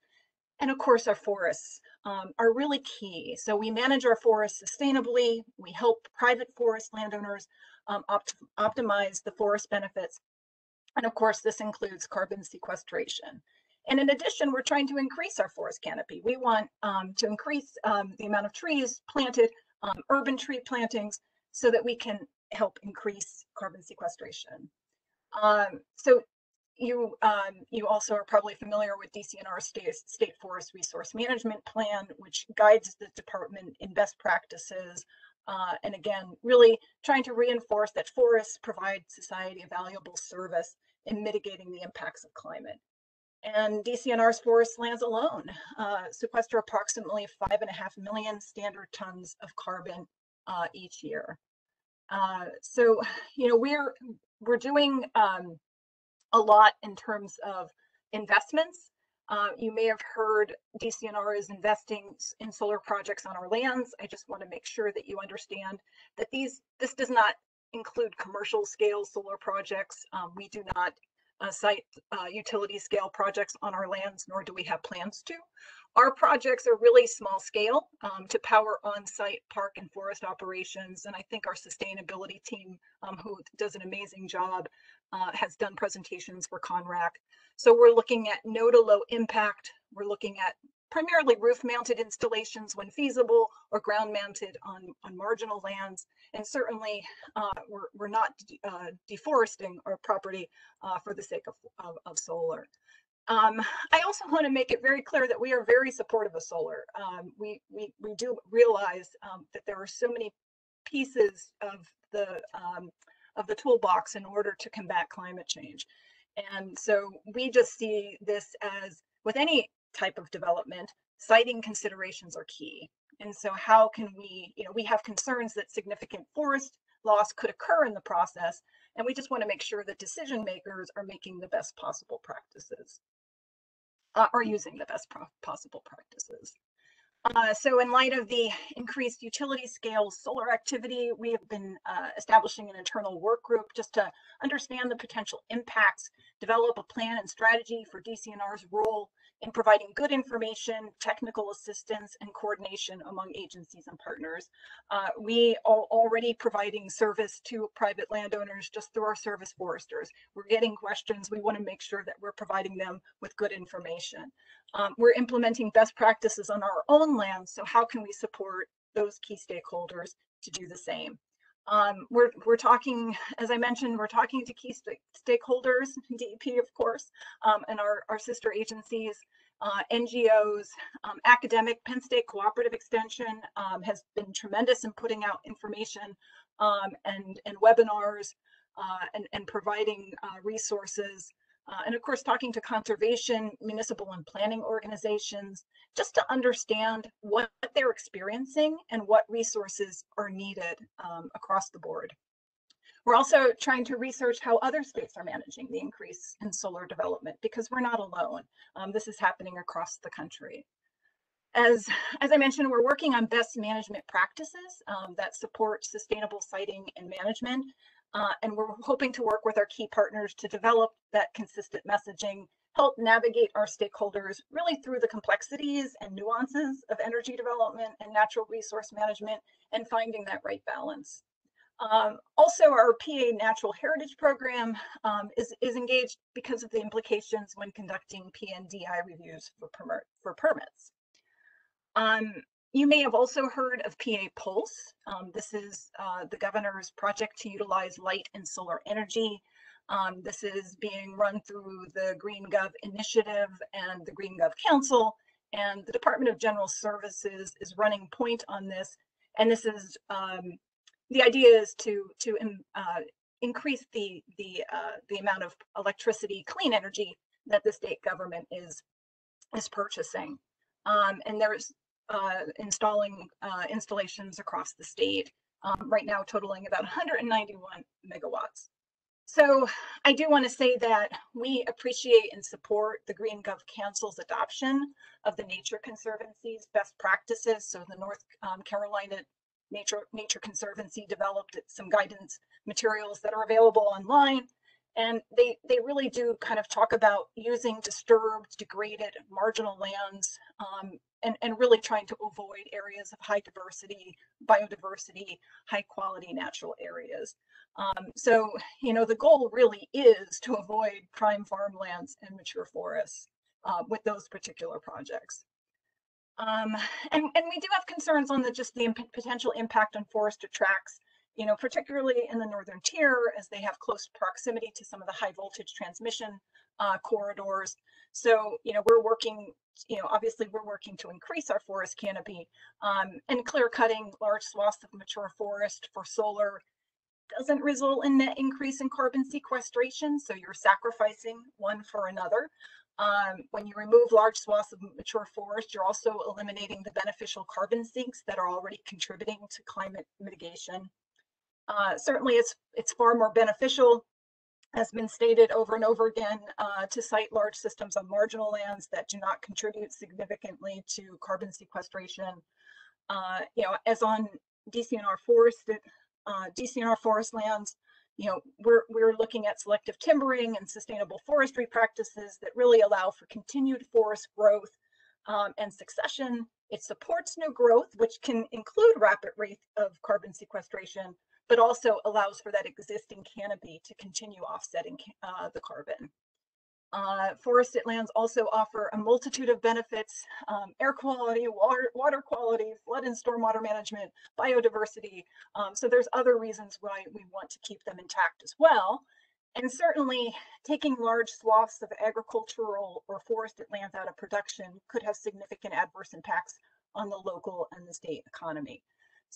S14: And of course, our forests um, are really key. So we manage our forests sustainably. We help private forest landowners um, opt optimize the forest benefits. And of course, this includes carbon sequestration. And in addition, we're trying to increase our forest canopy. We want um, to increase um, the amount of trees planted, um, urban tree plantings, so that we can help increase carbon sequestration. Um, so you um, you also are probably familiar with DCNR state, state Forest Resource Management Plan, which guides the department in best practices. Uh, and again, really trying to reinforce that forests provide society a valuable service in mitigating the impacts of climate. And DCNR's forest lands alone uh, sequester approximately five and a half million standard tons of carbon uh, each year. Uh, so, you know, we're we're doing um, a lot in terms of investments Uh, you may have heard DCNR is investing in solar projects on our lands. I just want to make sure that you understand that these, this does not include commercial scale solar projects. Um, we do not uh, site uh, utility scale projects on our lands, nor do we have plans to. Our projects are really small scale um, to power on-site park and forest operations. And I think our sustainability team, um, who does an amazing job, uh, has done presentations for Conrac. So we're looking at no to low impact. We're looking at primarily roof mounted installations when feasible or ground mounted on, on marginal lands. And certainly uh, we're, we're not uh, deforesting our property uh, for the sake of, of, of solar. Um, I also want to make it very clear that we are very supportive of solar. Um, we, we, we do realize um, that there are so many pieces of the, um, of the toolbox in order to combat climate change. And so we just see this as with any type of development, siting considerations are key. And so how can we, you know, we have concerns that significant forest loss could occur in the process. And we just want to make sure that decision makers are making the best possible practices uh, are using the best possible practices. Uh, so in light of the increased utility scale solar activity, we have been uh, establishing an internal work group just to understand the potential impacts, develop a plan and strategy for DCNR's role in providing good information, technical assistance, and coordination among agencies and partners. Uh, we are already providing service to private landowners just through our service foresters. We're getting questions. We want to make sure that we're providing them with good information. Um, we're implementing best practices on our own land. So how can we support those key stakeholders to do the same? Um, we're, we're talking, as I mentioned, we're talking to key sta- stakeholders, DEP, of course, um, and our, our sister agencies, uh, NGOs, um, academic, Penn State Cooperative Extension um, has been tremendous in putting out information um, and, and webinars uh, and, and providing uh, resources. Uh, and of course, talking to conservation, municipal and planning organizations, just to understand what they're experiencing and what resources are needed um, across the board. We're also trying to research how other states are managing the increase in solar development because we're not alone. Um, this is happening across the country. As, as I mentioned, we're working on best management practices um, that support sustainable siting and management. Uh, and we're hoping to work with our key partners to develop that consistent messaging, help navigate our stakeholders really through the complexities and nuances of energy development and natural resource management and finding that right balance. Um, also, our PA Natural Heritage Program um, is, is engaged because of the implications when conducting PNDI reviews for, permit, for permits. Um, you may have also heard of PA Pulse. Um, this is uh, the governor's project to utilize light and solar energy. Um, this is being run through the Green Gov Initiative and the Green Gov Council, and the Department of General Services is running point on this. And this is um, the idea is to to uh, increase the the uh, the amount of electricity, clean energy that the state government is is purchasing. Um, and there's installing uh, installations across the state, um, right now totaling about 191 megawatts. So I do want to say that we appreciate and support the Green Gov Council's adoption of the Nature Conservancy's best practices. So the North um, Carolina Nature, Nature Conservancy developed some guidance materials that are available online. And they, they really do kind of talk about using disturbed, degraded, marginal lands um, and, and really trying to avoid areas of high diversity, biodiversity, high quality natural areas. Um, so, you know, the goal really is to avoid prime farmlands and mature forests uh, with those particular projects. Um, and, and we do have concerns on the just the imp potential impact on forested tracks, you know, particularly in the northern tier as they have close proximity to some of the high voltage transmission uh, corridors. So, you know, we're working, you know, obviously we're working to increase our forest canopy um, and clear cutting large swaths of mature forest for solar doesn't result in net increase in carbon sequestration. So you're sacrificing one for another. Um, when you remove large swaths of mature forest, you're also eliminating the beneficial carbon sinks that are already contributing to climate mitigation. Uh, certainly, it's it's far more beneficial has been stated over and over again uh, to site large systems on marginal lands that do not contribute significantly to carbon sequestration. Uh, you know, as on DCNR forested, uh, DCNR forest lands, you know, we're, we're looking at selective timbering and sustainable forestry practices that really allow for continued forest growth um, and succession. It supports new growth, which can include rapid rate of carbon sequestration, but also allows for that existing canopy to continue offsetting uh, the carbon. Uh, forested lands also offer a multitude of benefits, um, air quality, water, water quality, flood and stormwater management, biodiversity. Um, so there's other reasons why we want to keep them intact as well. And certainly taking large swaths of agricultural or forested lands out of production could have significant adverse impacts on the local and the state economy.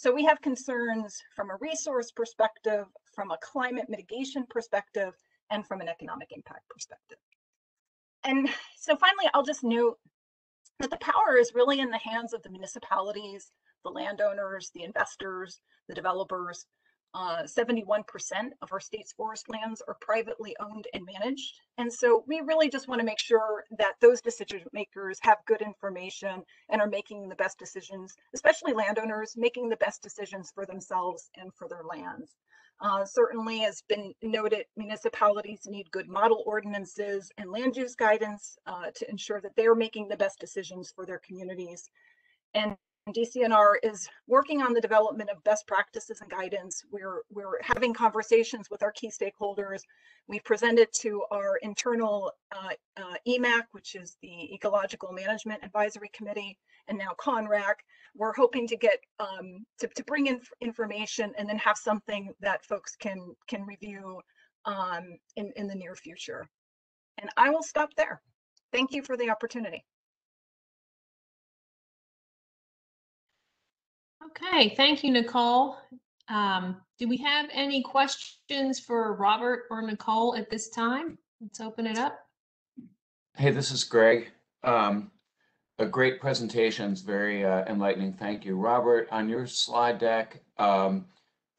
S14: So we have concerns from a resource perspective, from a climate mitigation perspective, and from an economic impact perspective. And so finally, I'll just note that the power is really in the hands of the municipalities, the landowners, the investors, the developers. 71% of our state's forest lands are privately owned and managed. And so we really just want to make sure that those decision makers have good information and are making the best decisions, especially landowners, making the best decisions for themselves and for their lands. Uh, certainly, as been noted, municipalities need good model ordinances and land use guidance uh, to ensure that they're making the best decisions for their communities. And DCNR is working on the development of best practices and guidance. We're, we're having conversations with our key stakeholders. We've presented to our internal uh, uh, EMAC, which is the Ecological Management Advisory Committee, and now CONRAC. We're hoping to get um, to, to bring in information and then have something that folks can can review um, in, in the near future. And I will stop there. Thank you for the opportunity.
S2: Okay, thank you, Nicole. Um, do we have any questions for Robert or Nicole at this time? Let's open it up.
S15: Hey, this is Greg. Um, a great presentation. It's very uh, enlightening. Thank you. Robert, on your slide deck, um,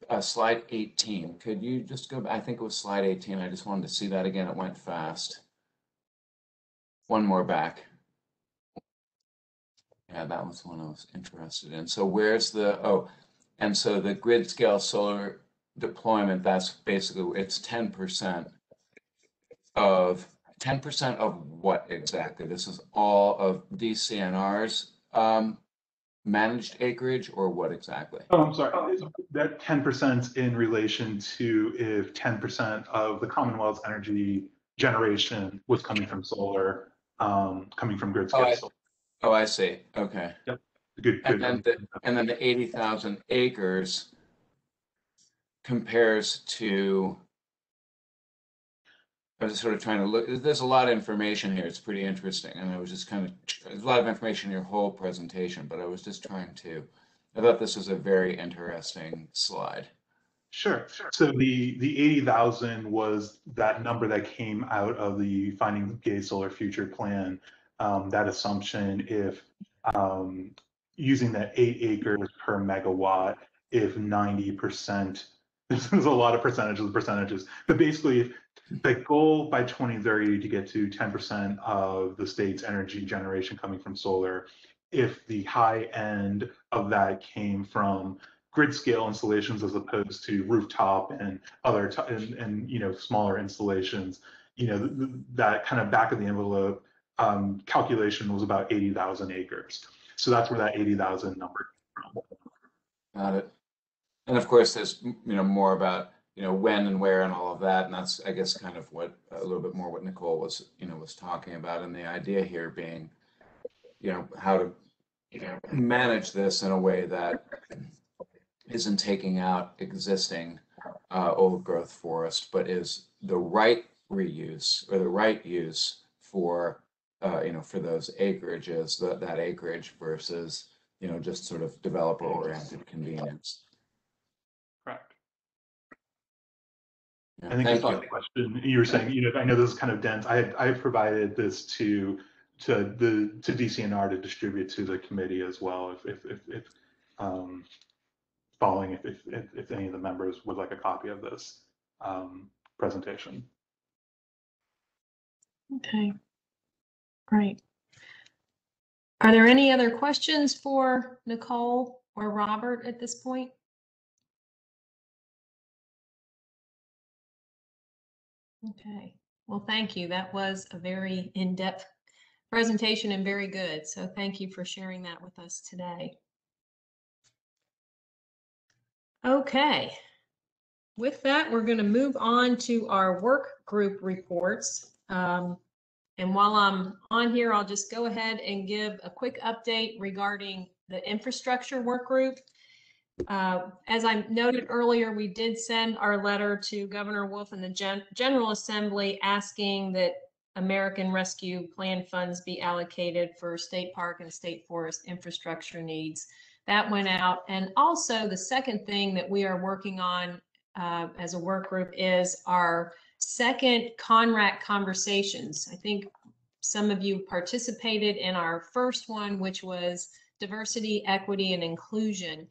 S15: uh, slide 18, could you just go, I think it was slide 18. I just wanted to see that again. It went fast. One more back. Yeah, that was one I was interested in. So where's the, oh, and so the grid scale solar deployment, that's basically, it's ten percent of, ten percent of what exactly? This is all of DCNR's um, managed acreage or what exactly?
S13: Oh, I'm sorry. That ten percent in relation to if ten percent of the Commonwealth's energy generation was coming from solar, um, coming from grid
S15: Oh,
S13: scale
S15: I-
S13: solar.
S15: Oh, I see. Okay.
S13: Yep. Good,
S15: And
S13: good.
S15: then the, and then the eighty thousand acres compares to I was sort of trying to look, there's a lot of information here. It's pretty interesting. And I was just kind of, there's a lot of information in your whole presentation, but I was just trying to, I thought this was a very interesting slide.
S13: Sure. So the, the eighty thousand was that number that came out of the Finding Gay Solar Future Plan. Um, that assumption if, um, using that eight acres per megawatt, if ninety percent, this is a lot of percentages, percentages, but basically the goal by twenty thirty to get to ten percent of the state's energy generation coming from solar, if the high end of that came from grid scale installations as opposed to rooftop and other and, and you know smaller installations you know th- that kind of back of the envelope um, calculation was about 80,000 acres so that's where that 80,000 number came from
S15: Got it. And of course, there's, you know, more about, you know, when and where and all of that. And that's, I guess, kind of what, a little bit more what Nicole was, you know, was talking about. And the idea here being, you know, how to, you know, manage this in a way that isn't taking out existing uh, growth forest, but is the right reuse or the right use for, uh, you know, for those acreages, that, that acreage versus, you know, just sort of developer oriented convenience.
S13: correct
S15: Yeah,
S13: I think
S15: thank
S13: that's
S15: you.
S13: the question you were saying, you know, I know this is kind of dense. I had, I have provided this to, to the, to DCNR to distribute to the committee as well, if, if, if, if, um, following, if, if, if, if any of the members would like a copy of this, um, presentation.
S2: Okay. Great. Are there any other questions for Nicole or Robert at this point? Okay, well, thank you. That was a very in-depth presentation and very good. So thank you for sharing that with us today. Okay. With that, we're going to move on to our work group reports. Um, and while I'm on here, I'll just go ahead and give a quick update regarding the infrastructure work group. Uh, as I noted earlier, we did send our letter to Governor Wolf and the Gen- General Assembly asking that American Rescue Plan funds be allocated for state park and state forest infrastructure needs. That went out. And also, the second thing that we are working on uh, as a work group is our second CONRAC conversations. I think some of you participated in our first one, which was diversity, equity, and inclusion.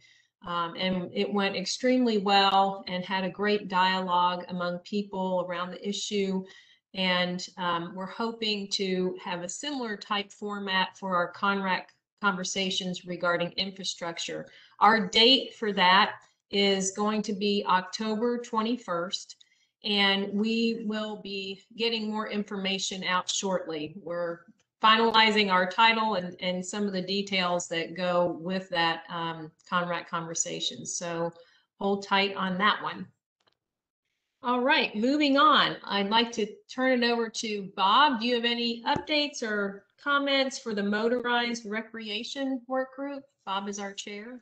S2: Um, and it went extremely well and had a great dialogue among people around the issue. And um, we're hoping to have a similar type format for our CONRAC conversations regarding infrastructure. Our date for that is going to be October 21st, and we will be getting more information out shortly. We're finalizing our title and, and some of the details that go with that um, CONRAC conversation. So hold tight on that one. All right, moving on. I'd like to turn it over to Bob. Do you have any updates or comments for the motorized recreation work group? Bob is our chair.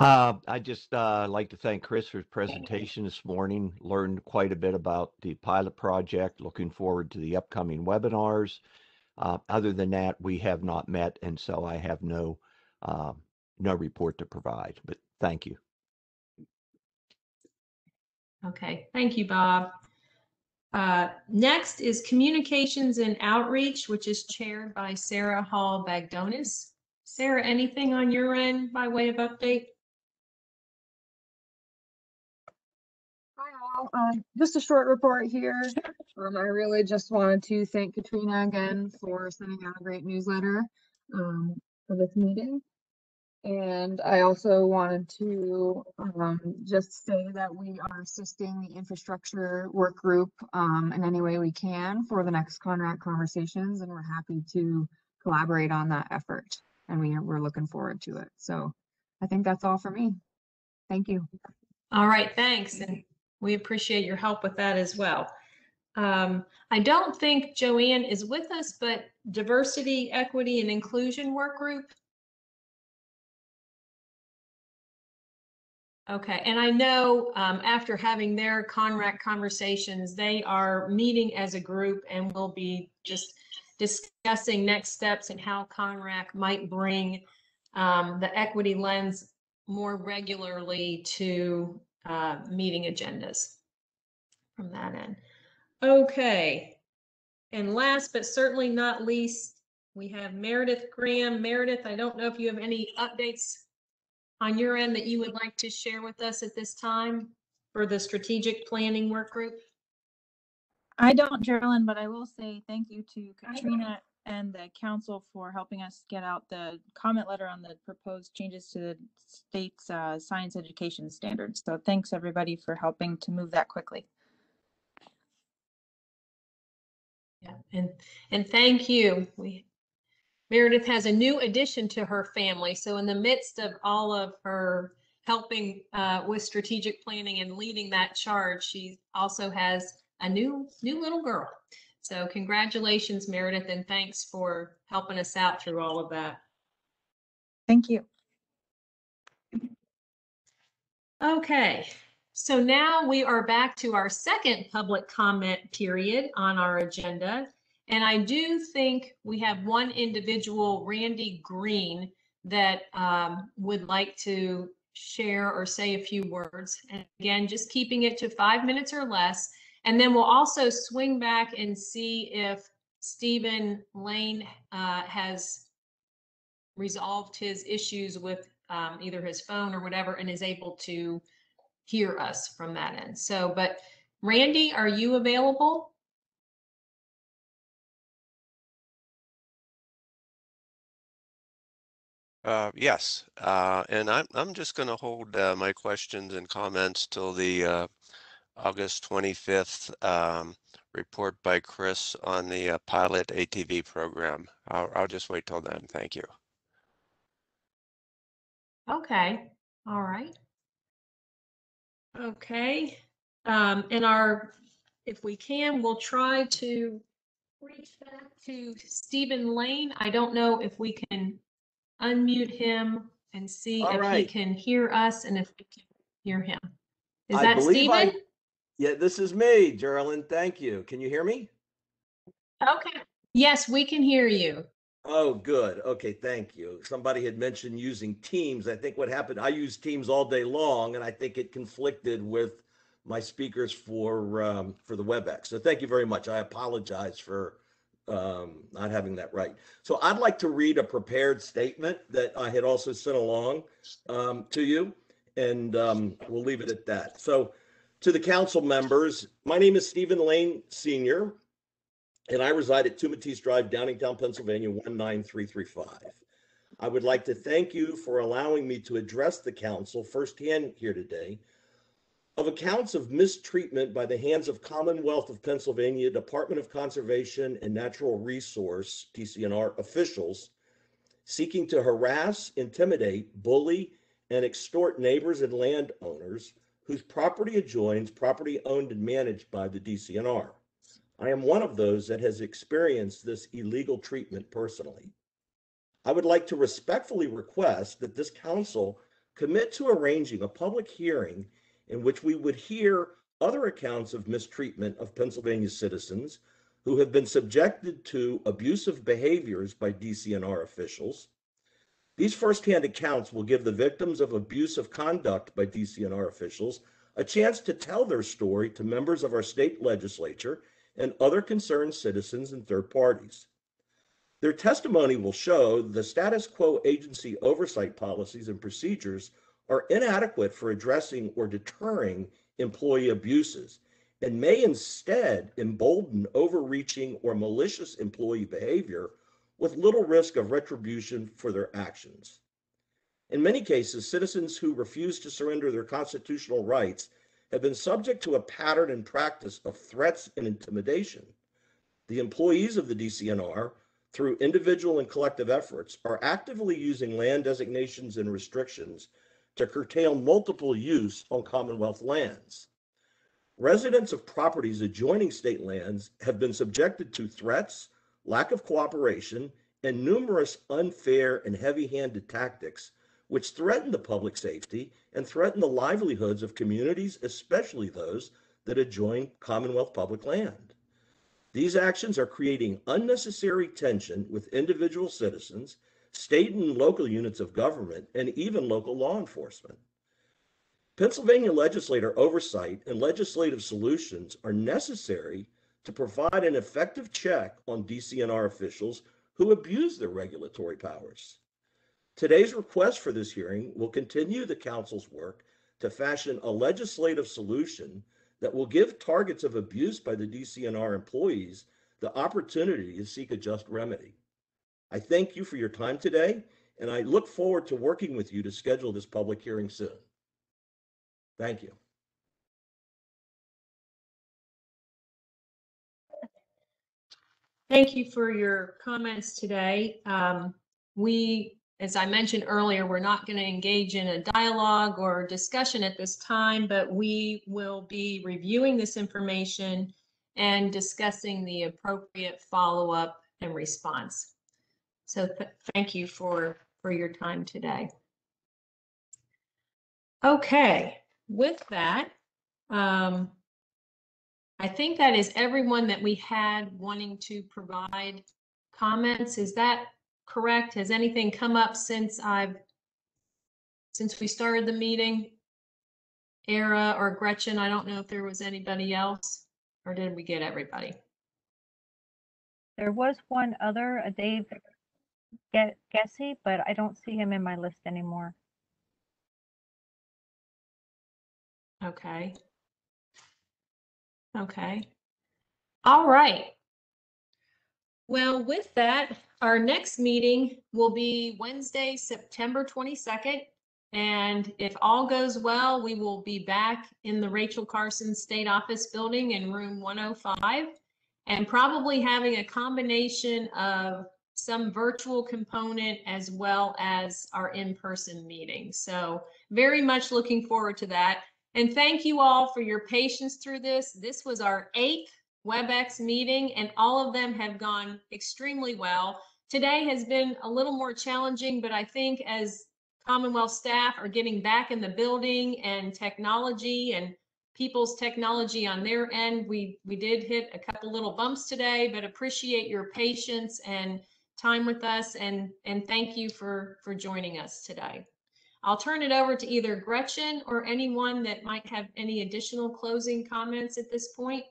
S11: Uh, I just uh, like to thank Chris for his presentation this morning. Learned quite a bit about the pilot project. Looking forward to the upcoming webinars. Uh, other than that, we have not met, and so I have no uh, no report to provide. But thank you.
S2: Okay, thank you, Bob. Uh, next is communications and outreach, which is chaired by Sarah Hall Bagdonis. Sarah, anything on your end by way of update?
S16: Um, just a short report here. Um, I really just wanted to thank Katrina again for sending out a great newsletter um, for this meeting. And I also wanted to um, just say that we are assisting the infrastructure work group um, in any way we can for the next CONRAC conversations, and we're happy to collaborate on that effort. And we we're looking forward to it. So I think that's all for me. Thank you.
S2: All right, thanks. And we appreciate your help with that as well. Um, I don't think Joanne is with us, but diversity, equity, and inclusion work group. Okay, and I know um, after having their CONRAC conversations, they are meeting as a group and will be just discussing next steps and how CONRAC might bring um, the equity lens more regularly to uh, meeting agendas from that end. Okay, and last but certainly not least, we have Meredith Graham. Meredith, I don't know if you have any updates on your end that you would like to share with us at this time for the strategic planning work group?
S5: I don't, Geraldine, but I will say thank you to Katrina and the council for helping us get out the comment letter on the proposed changes to the state's uh, science education standards. So thanks everybody for helping to move that quickly.
S2: Yeah, and and thank you. We Meredith has a new addition to her family. So in the midst of all of her helping uh, with strategic planning and leading that charge, she also has a new new little girl. So congratulations, Meredith, and thanks for helping us out through all of that.
S5: Thank you.
S2: Okay, so now we are back to our second public comment period on our agenda. And I do think we have one individual, Randy Green, that um, would like to share or say a few words. And again, just keeping it to five minutes or less. And then we'll also swing back and see if Stephen Lane uh, has resolved his issues with um, either his phone or whatever and is able to hear us from that end. So, but Randy, are you available?
S17: Uh, yes, uh, and I'm I'm just going to hold uh, my questions and comments till the uh, August 25th um, report by Chris on the uh, pilot ATV program. I'll I'll just wait till then. Thank you.
S2: Okay, all right. Okay, um, and our, if we can, we'll try to reach back to Stephen Lane. I don't know if we can unmute him and see
S3: All
S2: if he can hear us and if we can hear him. Is
S3: I
S2: that
S3: believe I-
S2: Stephen?
S3: Yeah, this is me, Geraldine. Thank you. Can you hear me?
S2: Okay, yes, we can hear you.
S3: Oh, good. Okay, thank you. Somebody had mentioned using Teams. I think what happened, I use Teams all day long, and I think it conflicted with my speakers for um, for the WebEx. So thank you very much. I apologize for um, not having that right. So I'd like to read a prepared statement that I had also sent along um, to you, and um, we'll leave it at that. So to the council members, my name is Stephen Lane Senior and I reside at Two Matisse Drive, Downingtown, Pennsylvania, 19335. I would like to thank you for allowing me to address the council firsthand here today of accounts of mistreatment by the hands of Commonwealth of Pennsylvania Department of Conservation and Natural Resource, DCNR officials seeking to harass, intimidate, bully, and extort neighbors and landowners whose property adjoins property owned and managed by the DCNR. I am one of those that has experienced this illegal treatment personally. I would like to respectfully request that this council commit to arranging a public hearing in which we would hear other accounts of mistreatment of Pennsylvania citizens who have been subjected to abusive behaviors by DCNR officials. These firsthand accounts will give the victims of abusive conduct by DCNR officials a chance to tell their story to members of our state legislature and other concerned citizens and third parties. Their testimony will show the status quo agency oversight policies and procedures are inadequate for addressing or deterring employee abuses and may instead embolden overreaching or malicious employee behavior with little risk of retribution for their actions. In many cases, citizens who refuse to surrender their constitutional rights have been subject to a pattern and practice of threats and intimidation. The employees of the DCNR, through individual and collective efforts, are actively using land designations and restrictions to curtail multiple use on Commonwealth lands. Residents of properties adjoining state lands have been subjected to threats, lack of cooperation, and numerous unfair and heavy handed tactics which threaten the public safety and threaten the livelihoods of communities, especially those that adjoin Commonwealth public land. These actions are creating unnecessary tension with individual citizens, state and local units of government, and even local law enforcement. Pennsylvania legislator oversight and legislative solutions are necessary to provide an effective check on DCNR officials who abuse their regulatory powers. Today's request for this hearing will continue the council's work to fashion a legislative solution that will give targets of abuse by the DCNR employees the opportunity to seek a just remedy. I thank you for your time today, and I look forward to working with you to schedule this public hearing soon. Thank you.
S2: Thank you for your comments today. Um, we, as I mentioned earlier, we're not going to engage in a dialogue or discussion at this time, but we will be reviewing this information and discussing the appropriate follow-up and response. So th- thank you for, for your time today. Okay, with that, um, I think that is everyone that we had wanting to provide comments. Is that correct? Has anything come up since I've, since we started the meeting? Era or Gretchen, I don't know if there was anybody else, or did we get everybody?
S4: There was one other, a Dave Get Gessie, but I don't see him in my list anymore.
S2: Okay. Okay. All right. Well, with that, our next meeting will be Wednesday, September 22nd. And if all goes well, we will be back in the Rachel Carson State Office Building in room 105 and probably having a combination of some virtual component as well as our in-person meeting. So very much looking forward to that. And thank you all for your patience through this. This was our eighth WebEx meeting and all of them have gone extremely well. Today has been a little more challenging, but I think as Commonwealth staff are getting back in the building and technology and people's technology on their end, we, we did hit a couple little bumps today, but appreciate your patience and time with us and, and thank you for, for joining us today. I'll turn it over to either Gretchen or anyone that might have any additional closing comments at this point.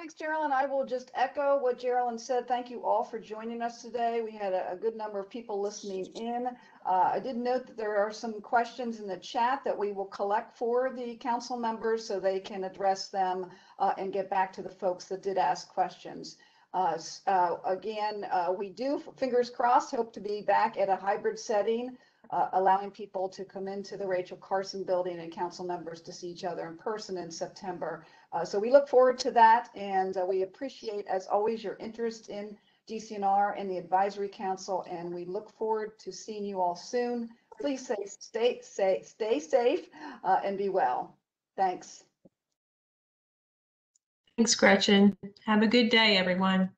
S1: Thanks, Geraldine. I will just echo what Geraldine said. Thank you all for joining us today. We had a, a good number of people listening in. Uh, I did note that there are some questions in the chat that we will collect for the council members so they can address them uh, and get back to the folks that did ask questions. Uh, uh, again, uh, we do, fingers crossed, hope to be back at a hybrid setting, uh, allowing people to come into the Rachel Carson building and council members to see each other in person in September. Uh, so we look forward to that and uh, we appreciate, as always, your interest in DCNR and the advisory council. And we look forward to seeing you all soon. Please say, stay, say, stay safe and be well. Thanks.
S2: Thanks, Gretchen. Have a good day, everyone.